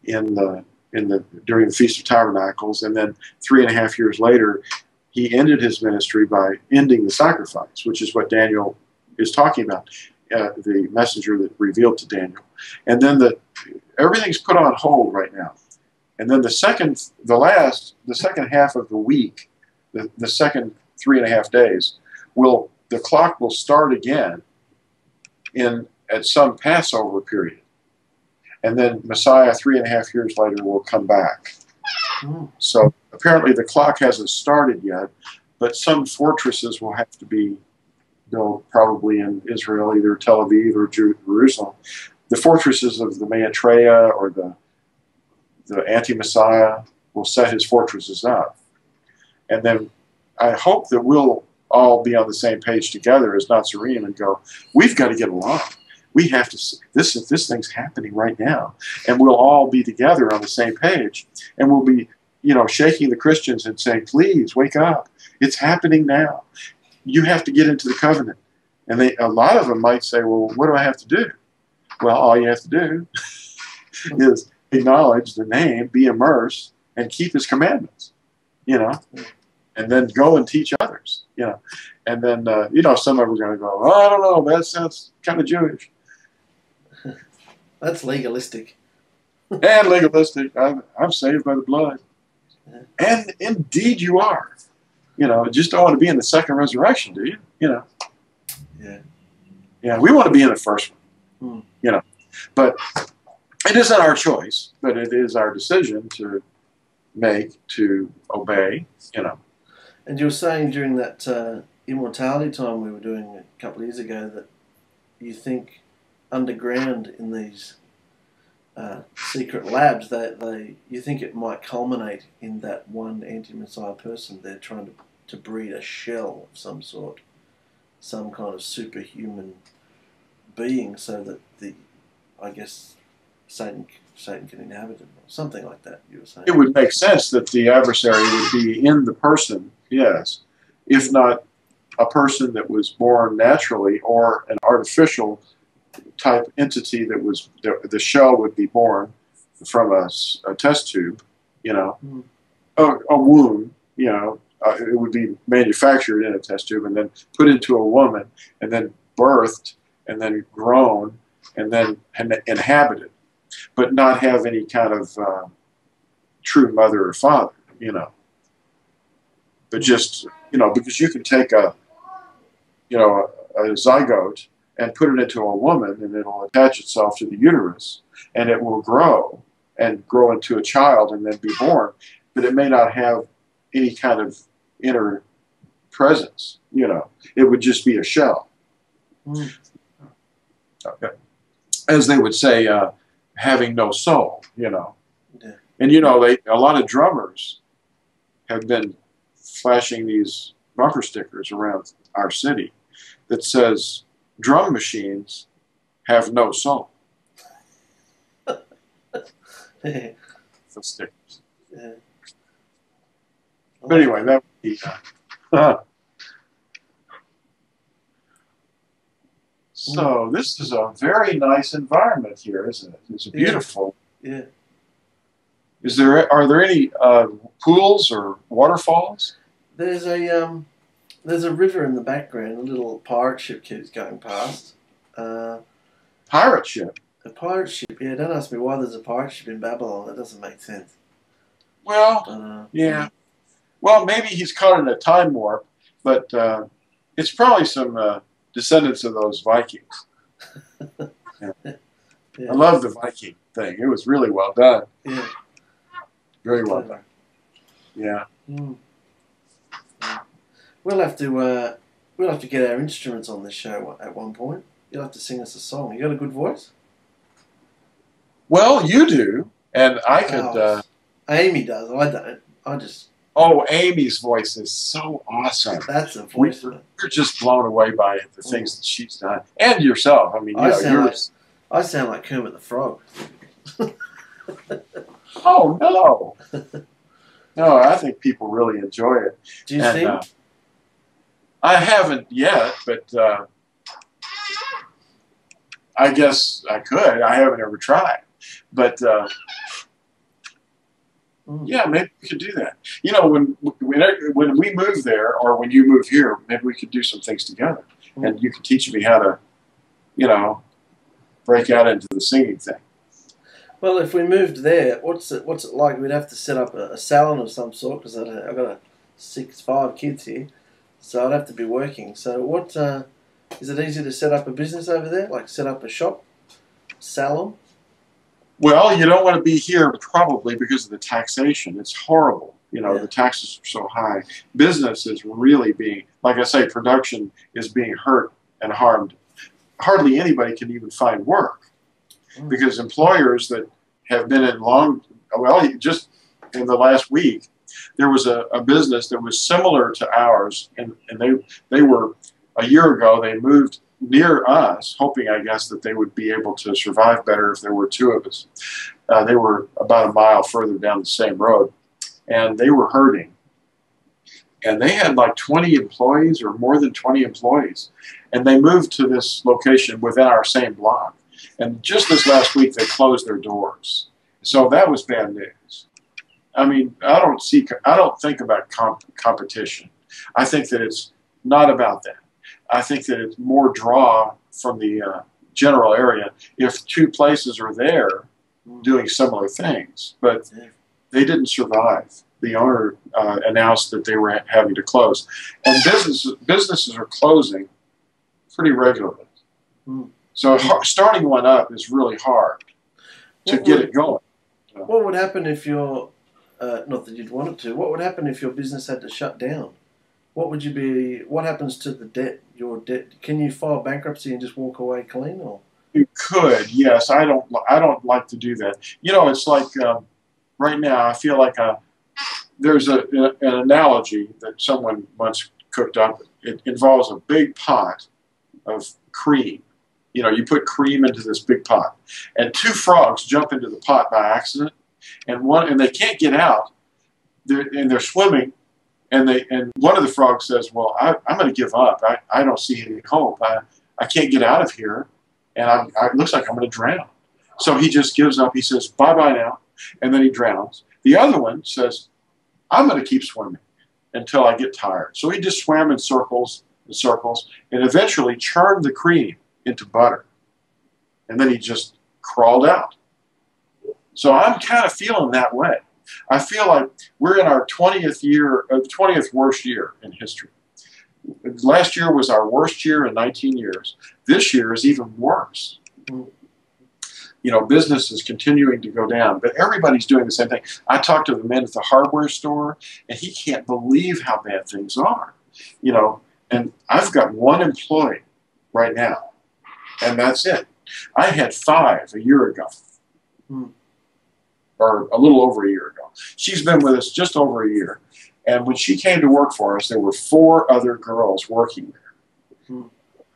in the in the during the Feast of Tabernacles, and then three and a half years later, he ended his ministry by ending the sacrifice, which is what Daniel is talking about, uh, the messenger that revealed to Daniel. And then the everything's put on hold right now. And then the second, the last, the second half of the week, the, the second three and a half days, will the clock will start again in at some Passover period. And then Messiah, three and a half years later, will come back. Hmm. So apparently the clock hasn't started yet, but some fortresses will have to be built probably in Israel, either Tel Aviv or Jerusalem. The fortresses of the Maitreya or the the anti-Messiah will set his fortresses up. And then I hope that we'll all be on the same page together as Nazarene and go, we've got to get along. We have to, this, this thing's happening right now. And we'll all be together on the same page. And we'll be, you know, shaking the Christians and saying, please wake up. It's happening now. You have to get into the covenant. And they, a lot of them might say, well, what do I have to do? Well, all you have to do is acknowledge the name, be immersed, and keep his commandments, you know, and then go and teach others, you know. And then, uh, you know, some of them are going to go, oh, I don't know, that sounds kind of Jewish That's legalistic. and legalistic. I'm, I'm saved by the blood. Yeah. And indeed you are. You know, just don't want to be in the second resurrection, do you? You know, Yeah. yeah, we want to be in the first one, Hmm. You know. But it isn't our choice, but it is our decision to make, to obey, you know. And you were saying during that uh, immortality time we were doing a couple of years ago that you think underground in these uh, secret labs that they you think it might culminate in that one anti-messiah person they're trying to, to breed a shell of some sort, some kind of superhuman being, so that the I guess Satan Satan can inhabit it or something like that. You were saying. It would make sense that the adversary would be in the person, yes, if not a person that was born naturally or an artificial type entity that was the, the shell would be born from a test tube, you know, Hmm. a, a womb, you know, uh, it would be manufactured in a test tube and then put into a woman and then birthed and then grown and then inhabited, but not have any kind of uh, true mother or father, you know. But just, you know, because you can take a, you know, a, a zygote and put it into a woman and it'll attach itself to the uterus and it will grow and grow into a child and then be born, but it may not have any kind of inner presence, you know. It would just be a shell. Hmm. Okay. As they would say, uh, having no soul, you know. Yeah. And you know, they a lot of drummers have been flashing these bumper stickers around our city that says drum machines have no soul. The stickers. I But anyway, that would be. Uh, so this is a very nice environment here, isn't it? It's beautiful. yeah. Is there are there any uh, pools or waterfalls? There's a um, there's a river in the background. A little pirate ship keeps going past. Uh, Pirate ship. a pirate ship. Yeah, don't ask me why there's a pirate ship in Babylon. That doesn't make sense. Well, But, uh, yeah. Well, maybe he's caught in a time warp, but uh, it's probably some uh, descendants of those Vikings. Yeah. I love the Viking thing. It was really well done. Yeah. Very well done. Yeah. Mm. We'll have to uh, we'll have to get our instruments on this show at one point. You'll have to sing us a song. You got a good voice. Well, you do, and I could. Oh, Uh, Amy does. I don't. I just oh, Amy's voice is so awesome. that's a voice. You're just blown away by it, the things that she's done, and yourself. I mean, you I know, sound you're. like- I sound like Kermit the Frog. Oh no. No, I think people really enjoy it. Do you And, think? uh, I haven't yet, but uh, I guess I could. I haven't ever tried, but uh. Yeah, maybe we could do that. You know, when when when we move there, or when you move here, maybe we could do some things together, Mm. and you could teach me how to, you know, break out into the singing thing. Well, if we moved there, what's it? What's it like? We'd have to set up a, a salon of some sort because I've got a six, five kids here, so I'd have to be working. So, what uh, is it easy to set up a business over there? Like set up a shop, salon? Well, you don't want to be here probably because of the taxation. It's horrible. You know, Yeah. the taxes are so high. Business is really being, like I say, production is being hurt and harmed. Hardly anybody can even find work Mm. because employers that have been in long, well, just in the last week, there was a, a business that was similar to ours, and, and they they were a year ago. They moved near us, hoping, I guess, that they would be able to survive better if there were two of us. Uh, they were about a mile further down the same road, and they were hurting. And they had like 20 employees or more than 20 employees. And they moved to this location within our same block. And just this last week, they closed their doors. So that was bad news. I mean, I don't see, I don't think about comp- competition. I think that it's not about that. I think that it's more draw from the uh, general area if two places are there doing similar things, but they didn't survive. The owner uh, announced that they were ha- having to close, and businesses businesses are closing pretty regularly. Hmm. So starting one up is really hard to What get would- it going. What would happen if your, uh, not that you'd want it to, what would happen if your business had to shut down? What would you be, what happens to the debt, your debt? Can you file bankruptcy and just walk away clean or? You could, yes. I don't. I don't like to do that. You know, it's like um, right now. I feel like a, there's a, an analogy that someone once cooked up. It involves a big pot of cream. You know, you put cream into this big pot, and two frogs jump into the pot by accident, and one and they can't get out. They're, and they're swimming, and they and one of the frogs says, "Well, I, I'm going to give up. I, I don't see any hope. I, I can't get out of here." and I, I, it looks like I'm going to drown. So he just gives up. He says, bye bye now. And then he drowns. The other one says, I'm going to keep swimming until I get tired. So he just swam in circles and circles and eventually churned the cream into butter. And then he just crawled out. So I'm kind of feeling that way. I feel like we're in our 20th year, uh, 20th worst year in history. Last year was our worst year in 19 years. This year is even worse. You know, business is continuing to go down, but everybody's doing the same thing. I talked to the man at the hardware store, and he can't believe how bad things are. You know, and I've got one employee right now, and that's it. I had five a year ago, Hmm. or a little over a year ago. She's been with us just over a year. And when she came to work for us, there were four other girls working there. Hmm.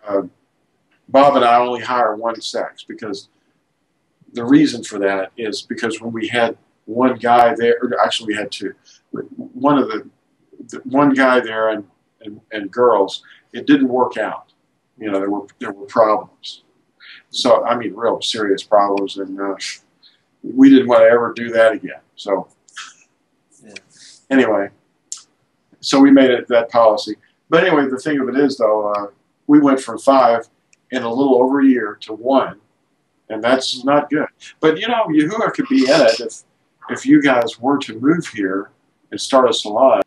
Uh, Bob and I only hire one sex because the reason for that is because when we had one guy there, or actually we had two, one of the, the one guy there and, and, and girls, it didn't work out. You know, there were there were problems. So I mean, real serious problems, and uh, we didn't want to ever do that again. So. Anyway, so we made it that policy. But anyway, the thing of it is, though, uh, we went from five in a little over a year to one, and that's not good. But you know, Yahuwah could be in it if if you guys were to move here and start a salon.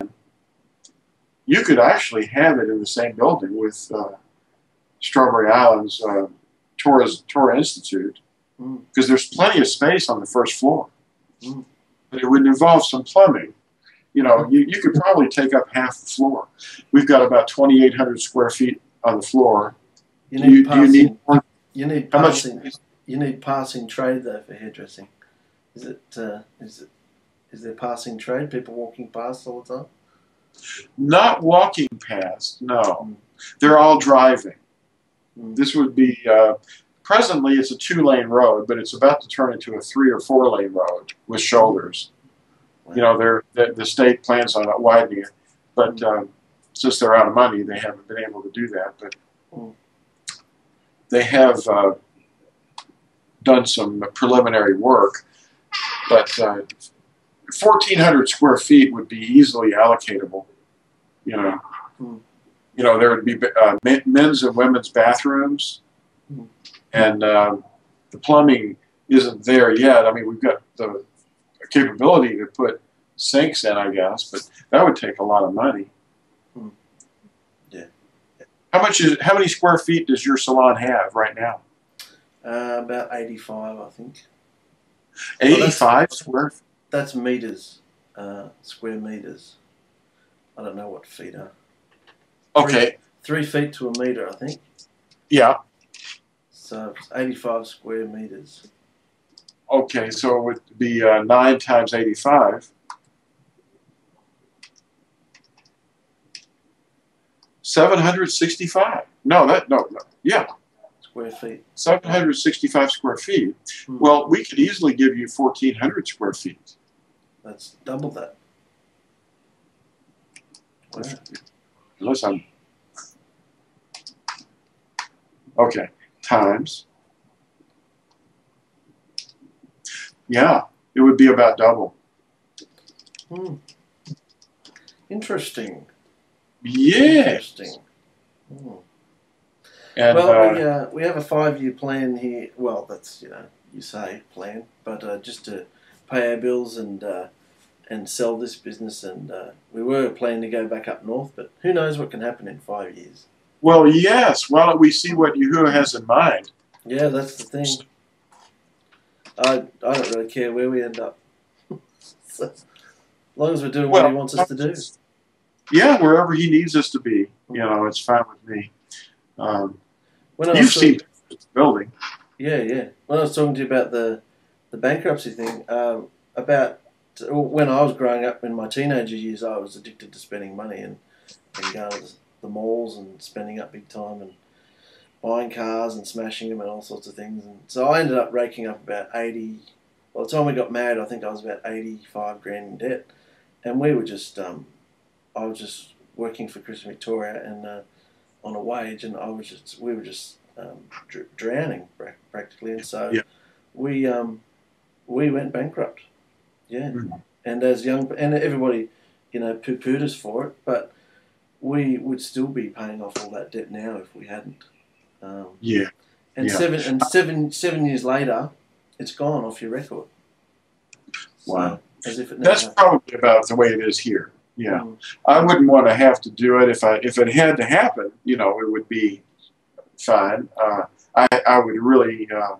You could actually have it in the same building with uh, Strawberry Islands uh, Torah Institute Mm. because there's plenty of space on the first floor. Mm. But it would involve some plumbing. You know, you, you could probably take up half the floor. We've got about 2,800 square feet on the floor. You Do need you, do you passing. need? You need How much? passing. You need passing trade though for hairdressing. Is it? Uh, is it? Is there passing trade? People walking past all the time. Not walking past, no. Mm. They're all driving. Mm. This would be, uh, presently it's a two lane road, but it's about to turn into a three or four lane road with shoulders. You know, they're, the, the state plans on widening it, but um, since they're out of money, they haven't been able to do that. But they have uh, done some preliminary work, but uh, 1,400 square feet would be easily allocatable. You know, you know there would be uh, men's and women's bathrooms, and um, the plumbing isn't there yet. I mean, we've got the capability to put sinks in, I guess, but that would take a lot of money. Hmm. Yeah. How much is? How many square feet does your salon have right now? Uh, about eighty-five, I think. Well, Eighty-five square. That's meters, uh, square meters. I don't know what feet are. Okay. Three feet to a meter, I think. Yeah. So it's eighty-five square meters. Okay. So it would be uh, nine times eighty-five. Seven hundred sixty-five. No, that no, no. Yeah, Square feet. seven hundred sixty-five square feet. Hmm. Well, we could easily give you fourteen hundred square feet. That's double that. Wow. Unless I'm okay. Times. Yeah, it would be about double. Hmm. Interesting. Yes. Interesting. Hmm. And well, uh, we, uh, we have a five-year plan here. Well, that's you know you say plan, but uh, just to pay our bills and uh, and sell this business, and uh, we were planning to go back up north, but who knows what can happen in five years? well, yes. Well, we see what Yahuwah has in mind? Yeah, that's the thing. I I don't really care where we end up, So, as long as we're doing what he wants us to do. Yeah, wherever he needs us to be, you know, it's fine with me. Um, When you've talking- seen the building. Yeah, yeah. When I was talking to you about the the bankruptcy thing, um, about when I was growing up in my teenager years, I was addicted to spending money and, and going to the malls and spending up big time and buying cars and smashing them and all sorts of things. And so I ended up raking up about eighty. By the time we got married, I think I was about eighty five grand in debt, and we were just um, I was just working for Chris Victoria and uh, on a wage, and I was just we were just um, dr- drowning pra- practically, and so Yeah. we um, we went bankrupt. Yeah, Mhm. and as young and everybody, you know, poo pooed us for it, but we would still be paying off all that debt now if we hadn't. Um, Yeah. and Yeah. seven and seven seven years later, it's gone off your record. So, Wow. As if it That's happened. probably about the way it is here. Yeah. Mm. I wouldn't want to have to do it if I if it had to happen. You know, it would be fine. Uh, I I would really uh,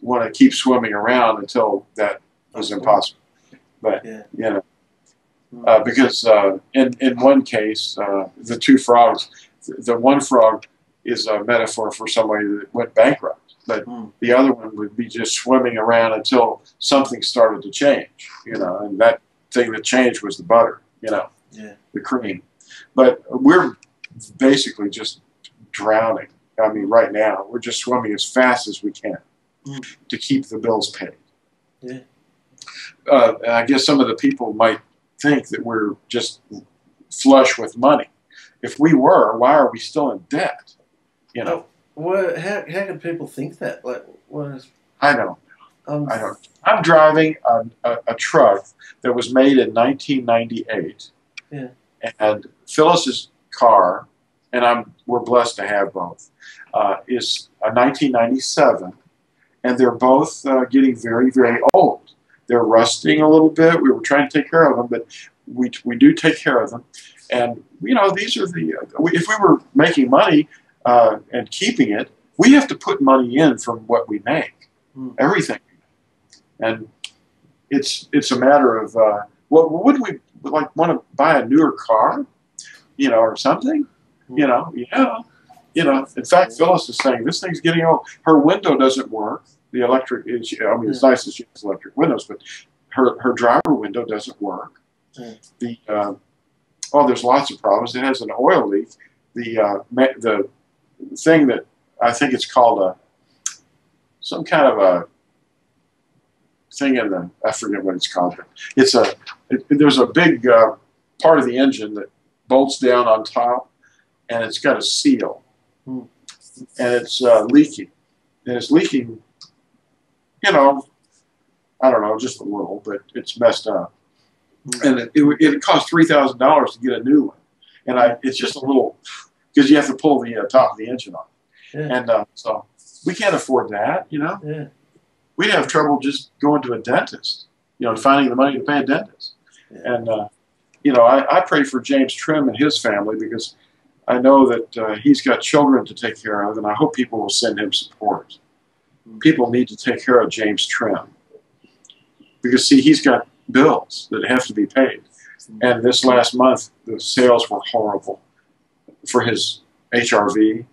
want to keep swimming around until that was impossible. But Yeah. you know, Mm. uh, because uh, in in one case, uh, the two frogs, the one frog is a metaphor for somebody that went bankrupt, but Mm. the other one would be just swimming around until something started to change. You know, and that thing that changed was the butter. You know Yeah. the cream. But we're basically just drowning. I mean, right now, we're just swimming as fast as we can Mm. to keep the bills paid. Yeah. Uh, I guess some of the people might think that we're just flush with money. If we were, why are we still in debt? You know, Well, how how could people think that? Like, what is, I don't. um, I don't. I'm driving a, a, a truck that was made in 1998. Yeah. And Phyllis's car, and I'm we're blessed to have both, uh, is a 1997, and they're both uh, getting very very old. They're rusting a little bit. We were trying to take care of them, but we we do take care of them. And you know these are the we, if we were making money, uh, and keeping it, we have to put money in from what we make, Hmm. everything, and it's it's a matter of uh, what would we like want to buy a newer car, you know, or something, you know, yeah, you know. In fact, Phyllis is saying this thing's getting old. Her window doesn't work. The electric is, I mean, it's nice that she has electric windows, but her her driver window doesn't work. Hmm. The uh, oh, there's lots of problems. It has an oil leak. The uh, the thing that I think it's called a some kind of a thing in the I forget what it's called. But it's a it, there's a big uh, part of the engine that bolts down on top, and it's got a seal, Hmm. and it's uh, leaking, and it's leaking. You know, I don't know, just a little, but it's messed up, Hmm. and it, it, it cost three thousand dollars to get a new one, and I it's just a little because you have to pull the uh, top of the engine off, Yeah. and uh, so we can't afford that, you know Yeah. we'd have trouble just going to a dentist, you know, finding the money to pay a dentist. Yeah. And, uh, you know, I, I pray for James Trimm and his family because I know that uh, he's got children to take care of, and I hope people will send him support. People need to take care of James Trimm because, see, he's got bills that have to be paid. And this last month, the sales were horrible for his HRV,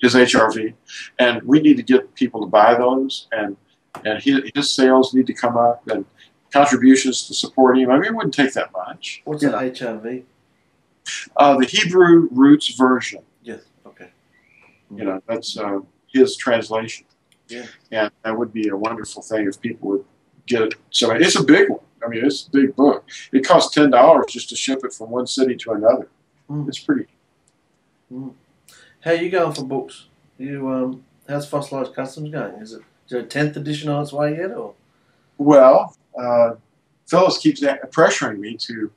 his HRV, and we need to get people to buy those, and and his, his sales need to come up, and contributions to support him. I mean, it wouldn't take that much. What's an. HRV? Uh, the Hebrew roots version, Yes. Okay. you know, that's uh, his translation. Yeah. And that would be a wonderful thing if people would get it. So it's a big one. I mean, it's a big book. It costs ten dollars just to ship it from one city to another. Mm. It's pretty. How you going for books? You um, how's Fossilized Customs going? Is it is there a tenth edition on its way yet, or Well, uh, Phyllis keeps a- pressuring me to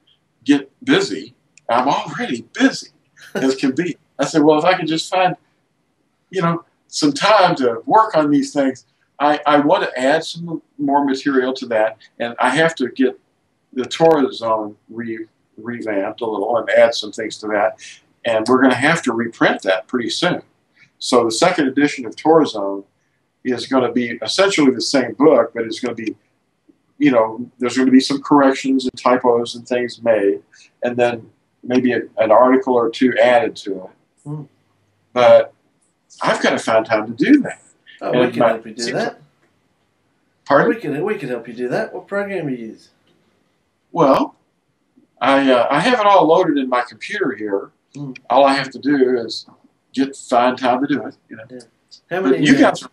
get busy. I'm already busy as can be. I said, well, if I could just find, you know, some time to work on these things, I, I want to add some more material to that, and I have to get the Torah Zone re, revamped a little and add some things to that, and we're going to have to reprint that pretty soon. So the second edition of Zone is going to be essentially the same book, but it's going to be you know, there's going to be some corrections and typos and things made, and then maybe a, an article or two added to it. Hmm. But I've got to find time to do that. oh, And we can might- help you do that. Pardon? We can we can help you do that. What program do you use? Well, I uh, I have it all loaded in my computer here. Hmm. All I have to do is get find time to do it. You know, How but you guys are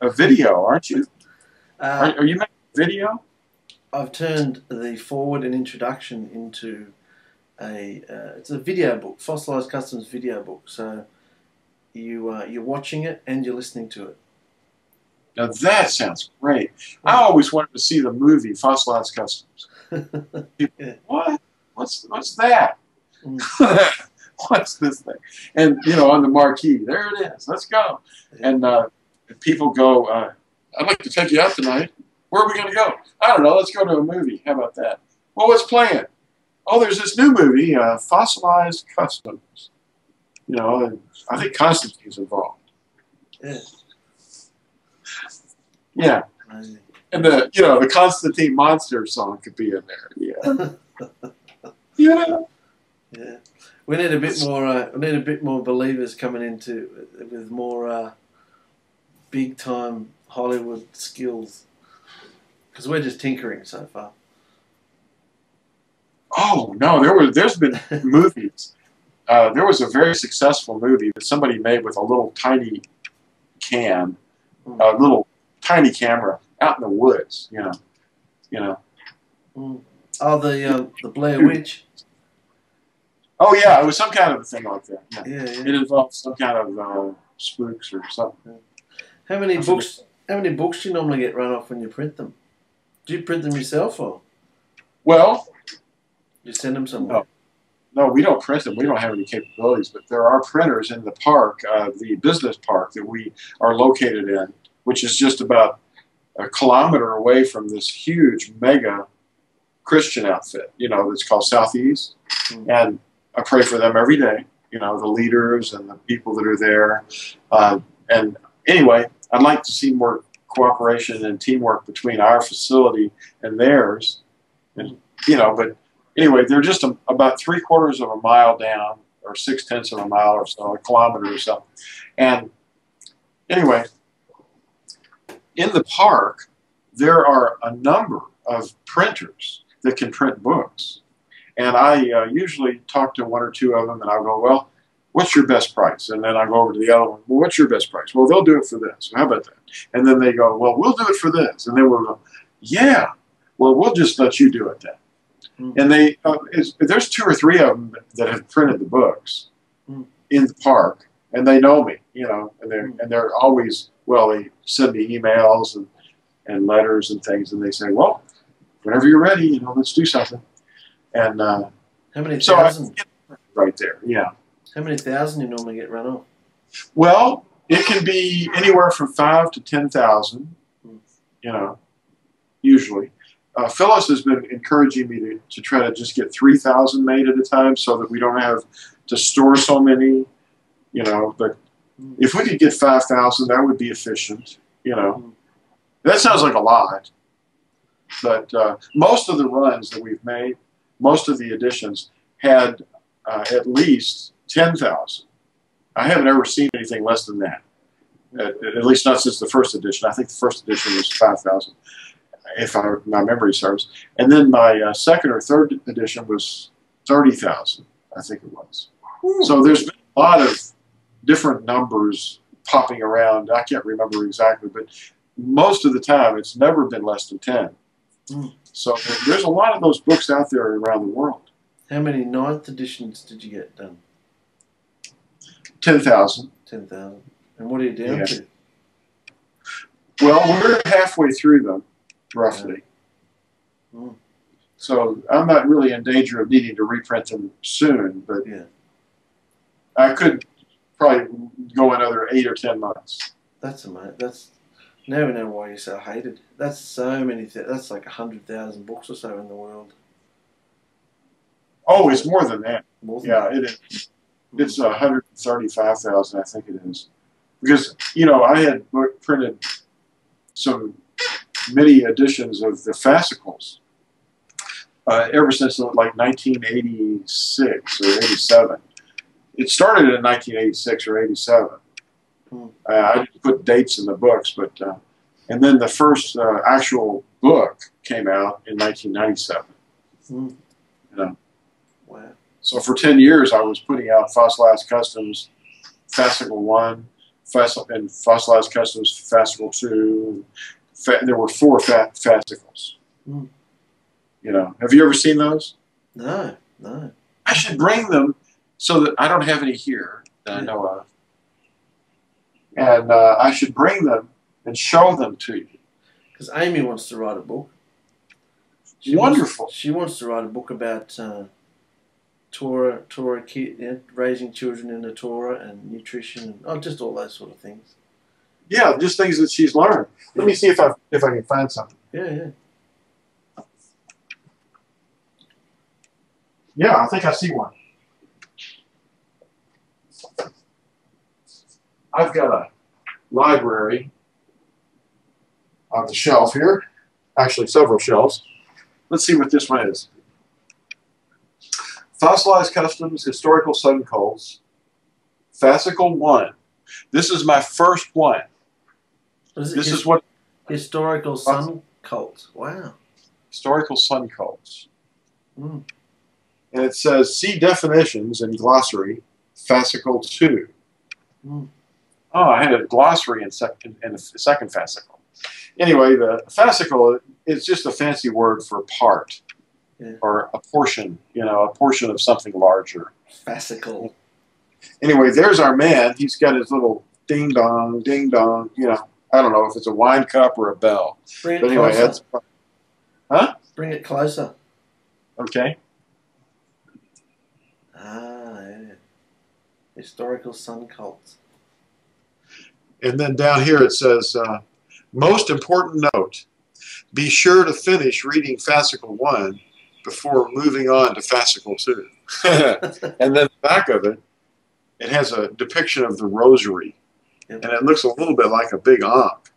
a video, aren't you? uh, Are, are you making a video? I've turned the forward and introduction into a uh, it's a video book, fossilized customs video book. So you uh, you're watching it and you're listening to it. Now that sounds great. I always wanted to see the movie Fossilized Customs. Yeah. What? What's what's that? Mm. what's this thing? And you know, on the marquee, there it is. Let's go. And uh, people go. Uh, I'd like to take you out tonight. Where are we going to go? I don't know. Let's go to a movie. How about that? Well, what's playing? Oh, there's this new movie, uh, Fossilized Customs. You know, and I think Constantine's involved. Yeah. Yeah. And the you know the Constantine Monster song could be in there. Yeah. yeah. Yeah, we need a bit more. Uh, we need a bit more believers coming into with more uh, big time Hollywood skills. Because we're just tinkering so far. Oh no, there was there's been movies. Uh, there was a very successful movie that somebody made with a little tiny cam, a little tiny camera out in the woods. You know, you know. Mm. Oh, the um, the Blair Witch. Oh yeah, it was some kind of a thing like that. Yeah. Yeah, yeah. It involved some kind of uh, spooks or something. How many books? How many books do you normally get run off when you print them? Do you print them yourself or Well, you send them somewhere? No, we don't print them. We don't have any capabilities, but there are printers in the park, uh, the business park that we are located in, which is just about a kilometer away from this huge mega Christian outfit, you know, that's called Southeast. Mm. And I pray for them every day. you know, the leaders and the people that are there. Uh, and anyway, I'd like to see more cooperation and teamwork between our facility and theirs. And you know, but anyway, they're just a, about three quarters of a mile down, or six tenths of a mile or so, a kilometer or so. And anyway, in the park, there are a number of printers that can print books. And I uh, usually talk to one or two of them, and I'll go, well, what's your best price? And then I go over to the other one, well, what's your best price? Well, they'll do it for this. How about that? And then they go, well, we'll do it for this. And then we'll go, yeah, well, we'll just let you do it then. Mm. And they, uh, there's two or three of them that have printed the books Mm. in the park, and they know me, you know, and they're Mm. and they're always well. They send me emails and and letters and things, and they say, well, whenever you're ready, you know, let's do something. And uh, How many so I thousand? right there, yeah. How many thousand you normally get run off? Well, it can be anywhere from five to ten thousand. You know, usually. Uh, Phyllis has been encouraging me to, to try to just get three thousand made at a time, so that we don't have to store so many. You know, but if we could get five thousand, that would be efficient. You know, that sounds like a lot, but uh, most of the runs that we've made, most of the editions had uh, at least ten thousand. I haven't ever seen anything less than that. At, at least not since the first edition. I think the first edition was five thousand, if I, my memory serves. And then my uh, second or third edition was thirty thousand. I think it was. So there's been a lot of different numbers popping around. I can't remember exactly, but most of the time it's never been less than ten. Mm. So there's a lot of those books out there around the world. How many ninth editions did you get done? Ten thousand. Ten thousand. And what are you down Yeah. to? Well, we're halfway through them, roughly. Mm. So I'm not really in danger of needing to reprint them soon, but Yeah. I could probably go another eight or ten months. That's amazing. That's now we know why you're so hated. That's so many. Th- that's like a hundred thousand books or so in the world. Oh, it's more than that. More than Yeah, that. it is. one hundred thirty-five thousand, I think it is. Because you know, I had printed some many editions of the fascicles uh, ever since like 1986 or 87. It started in 1986 or 87. Uh, I didn't put dates in the books, but uh, and then the first uh, actual book came out in 1997. Hmm. You know. Wow. So for 10 years, I was putting out Fossilized Customs, Fascicle 1, Fasc- and Fossilized Customs, Fascicle 2. Fa- there were four fa- fascicles. Hmm. You know, have you ever seen those? No, no. I should bring them so that I don't have any here that I know of. And uh, I should bring them and show them to you. Because Amy wants to write a book. Wonderful. Wants, she wants to write a book about uh, Torah, Torah, ki- yeah, raising children in the Torah and nutrition, and oh, just all those sort of things. Yeah, just things that she's learned. Let me see if I if I can find something. Yeah, yeah. Yeah, I think I see one. I've got a library on the shelf here. Actually, several shelves. Let's see what this one is. Fossilized Customs Historical Sun Cults, Fascicle 1. This is my first one. Is? This His- is what historical sun cult. Wow. historical sun cults. Mm. And it says, see definitions and glossary, fascicle 2. Mm. Oh, I had a glossary in, sec- in the second fascicle. Anyway, the fascicle is just a fancy word for part Yeah. or a portion, you know, a portion of something larger. Fascicle. Anyway, there's our man. He's got his little ding dong, ding dong, you know, I don't know if it's a wine cup or a bell. Bring But anyway, closer. that's Bring it closer. okay. Ah, yeah. Historical sun cult. And then down here it says, uh, most important note, be sure to finish reading fascicle 1 before moving on to fascicle 2. and then the back of it it has a depiction of the rosary, Yep. and it looks a little bit like a big ankh.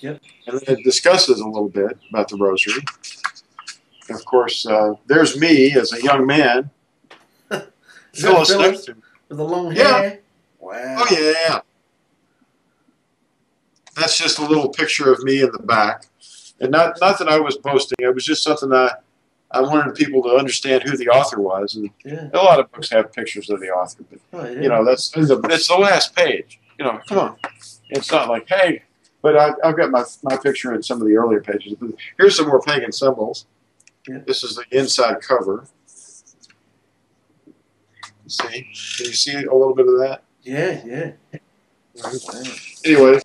Yep. And then it discusses a little bit about the rosary. And of course, uh, there's me as a young man. Phyllis Phyllis? next to me. With the long hair? Yeah. hair. Wow. Oh yeah. That's just a little picture of me in the back, and not not that I was boasting. It was just something that I wanted people to understand who the author was. And Yeah. a lot of books have pictures of the author, but Oh, yeah. you know that's it's the, it's the last page. You know, come on. It's not like hey, but I, I've got my my picture in some of the earlier pages. But here's some more pagan symbols. Yeah. This is the inside cover. See, can you see a little bit of that? Yeah, yeah. Anyway,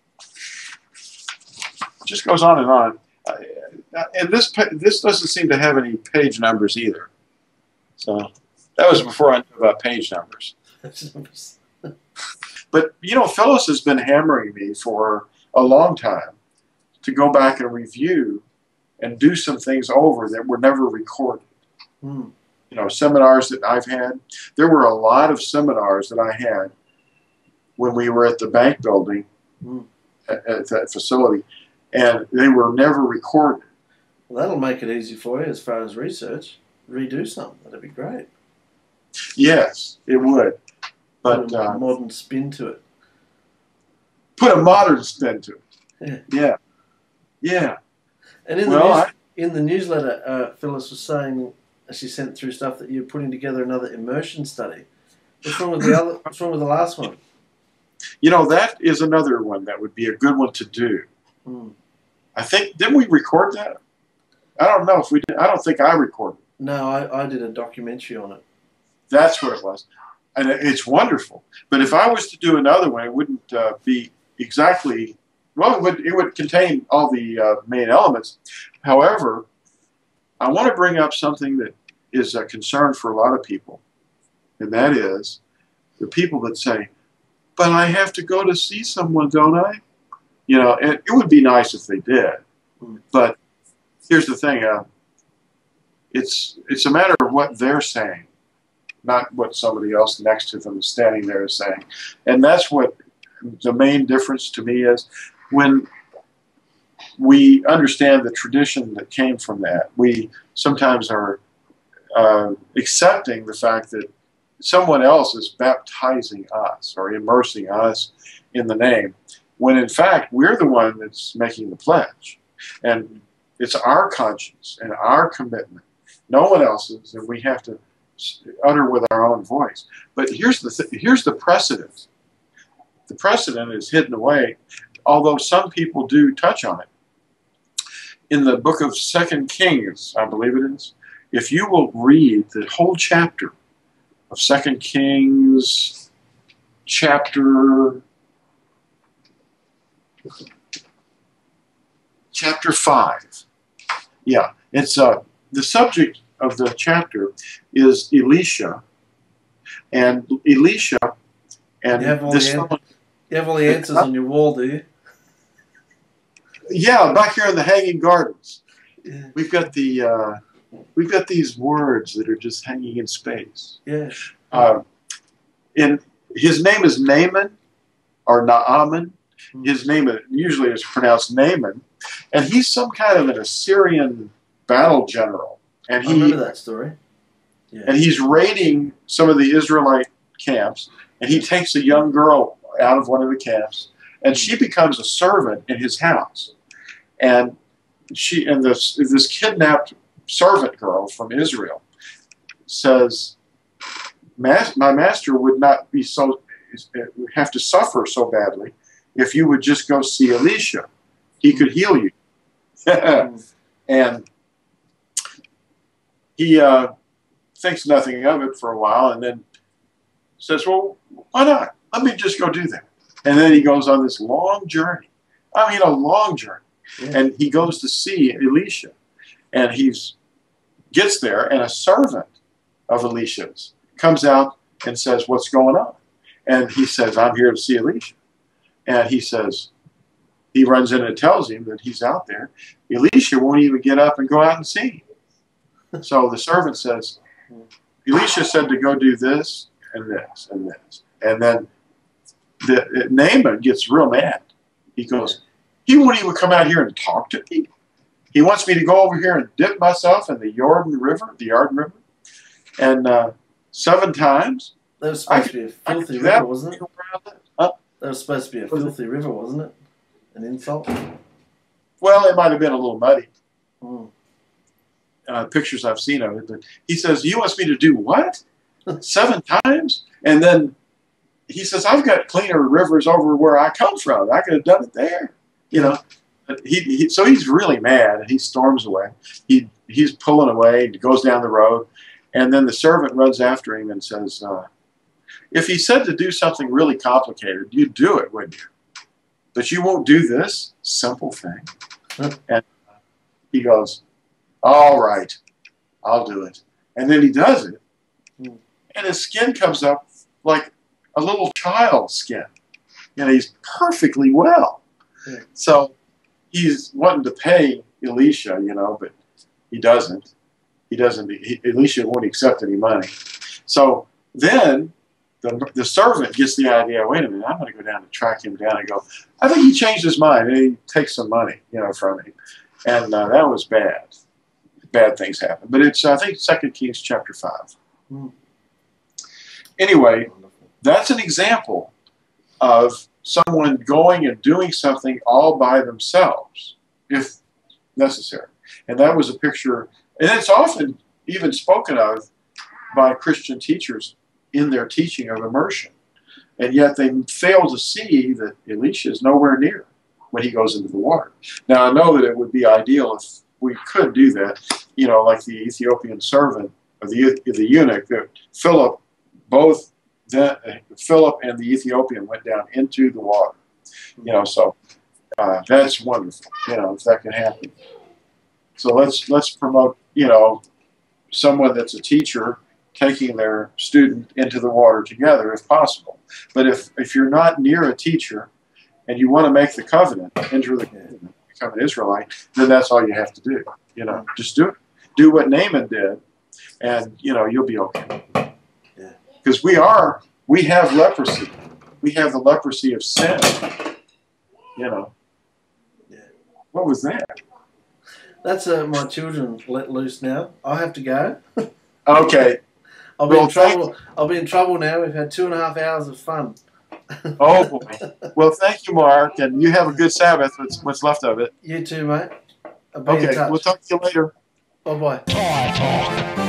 just goes on and on. Uh, and this this doesn't seem to have any page numbers either. So that was before I knew about page numbers. But you know, Phyllis has been hammering me for a long time to go back and review and do some things over that were never recorded. Hmm. You know, seminars that I've had. There were a lot of seminars that I had when we were at the bank building Hmm. at, at that facility, and they were never recorded. Well, that'll make it easy for you as far as research. Redo something. That'd be great. Yes, it would, but Put a uh, modern spin to it. put a modern spin to it. Yeah. Yeah, yeah. And in Well, the news, I- in the newsletter, uh, Phyllis was saying as she sent through stuff that you're putting together another immersion study. What's wrong with the other? What's wrong with the last one? You know, that is another one that would be a good one to do. Hmm. I think didn't we record that? I don't know if we did. I don't think I recorded. No, I, I did a documentary on it. That's what it was, and it's wonderful. But if I was to do another one, it wouldn't uh, be exactly. Well, it would, it would contain all the uh, main elements. However, I want to bring up something that is a concern for a lot of people, and that is the people that say, "But I have to go to see someone, don't I?" You know, and it would be nice if they did, but here's the thing: uh, it's it's a matter of what they're saying not what somebody else next to them is standing there is saying. And that's what the main difference to me is. When we understand the tradition that came from that, we sometimes are uh, accepting the fact that someone else is baptizing us or immersing us in the name, when in fact we're the one that's making the pledge. And it's our conscience and our commitment, no one else's, and we have to utter with our own voice. But here's the th- here's the precedent. The precedent is hidden away, although some people do touch on it. In the book of Second Kings, I believe it is, if you will read the whole chapter of Second Kings, chapter chapter five, yeah, it's uh, the subject of the chapter is Elisha, and Elisha, and You have all this the You have all the answers on your wall, do you? yeah, back here in the Hanging Gardens, Yeah. we've got the uh, we've got these words that are just hanging in space. Yeah. Uh, and his name is Naaman or Naaman. His name usually is pronounced Naaman, and he's some kind of an Assyrian battle general, and I he remember that story. Yeah. and he's raiding some of the Israelite camps, and he takes a young girl out of one of the camps, and she becomes a servant in his house, and she and this this kidnapped servant girl from Israel says, "My master would not be so eh, have to suffer so badly if you would just go see Elisha. He could heal you." and he uh, thinks nothing of it for a while and then says, Well, why not? Let me just go do that. And then he goes on this long journey. I mean, a long journey. Yeah. And he goes to see Elisha. And he's gets there, and a servant of Elisha's comes out and says, What's going on? And he says, I'm here to see Elisha. And he says, he runs in and tells him that he's out there. Elisha won't even get up and go out and see him. So the servant says, Elisha said to go do this and this and this. And then the Naaman gets real mad. He goes, he won't even come out here and talk to me. He wants me to go over here and dip myself in the Jordan River, the Jordan River, and uh, seven times. That was supposed to be a filthy river, wasn't it? Huh? That was supposed to be a Was it? filthy river, wasn't it? An insult. Well, it might have been a little muddy. Mm. uh, pictures I've seen of it. But he says, "You want me to do what? Seven times?" And then he says, "I've got cleaner rivers over where I come from. I could have done it there." You know. But he, he so he's really mad and he storms away. He he's pulling away. He goes down the road, and then the servant runs after him and says, uh, "If he said to do something really complicated, you'd do it, wouldn't you? But you won't do this simple thing." and uh, he goes, all right, I'll do it. And then he does it. Hmm. And his skin comes up like a little child's skin. And he's perfectly well. So he's wanting to pay Elisha, you know, but he doesn't. He doesn't. He, Elisha won't accept any money. So then the, the servant gets the idea, wait a minute, I'm going to go down and track him down and go, I think he changed his mind and he takes some money, you know, from him. And uh, that was bad bad things happen. But it's I think Second Kings chapter five. Hmm. Anyway, that's an example of someone going and doing something all by themselves, if necessary. And that was a picture, and it's often even spoken of by Christian teachers in their teaching of immersion. And yet they fail to see that Elisha is nowhere near when he goes into the water. Now I know that it would be ideal if we could do that, you know, like the Ethiopian servant or the the eunuch that Philip, both the, Philip and the Ethiopian went down into the water. You know, so uh, that's wonderful. You know, if that can happen. So let's let's promote. You know, someone that's a teacher taking their student into the water together, if possible. But if if you're not near a teacher and you want to make the covenant, enter the covenant, become an Israelite, then that's all you have to do. You know, just do it. Do what Naaman did, and you know you'll be okay. Because we are, we have leprosy. We have the leprosy of sin. You know. Yeah. What was that? That's uh, my children let loose now. I have to go. Okay. I'll be Well, in trouble. I'll be in trouble now. We've had two and a half hours of fun. Oh boy. Well, thank you, Mark, and you have a good Sabbath. What's what's left of it? You too, mate. I'll be in Okay. touch. We'll talk to you later. bye bye. TorahTalk.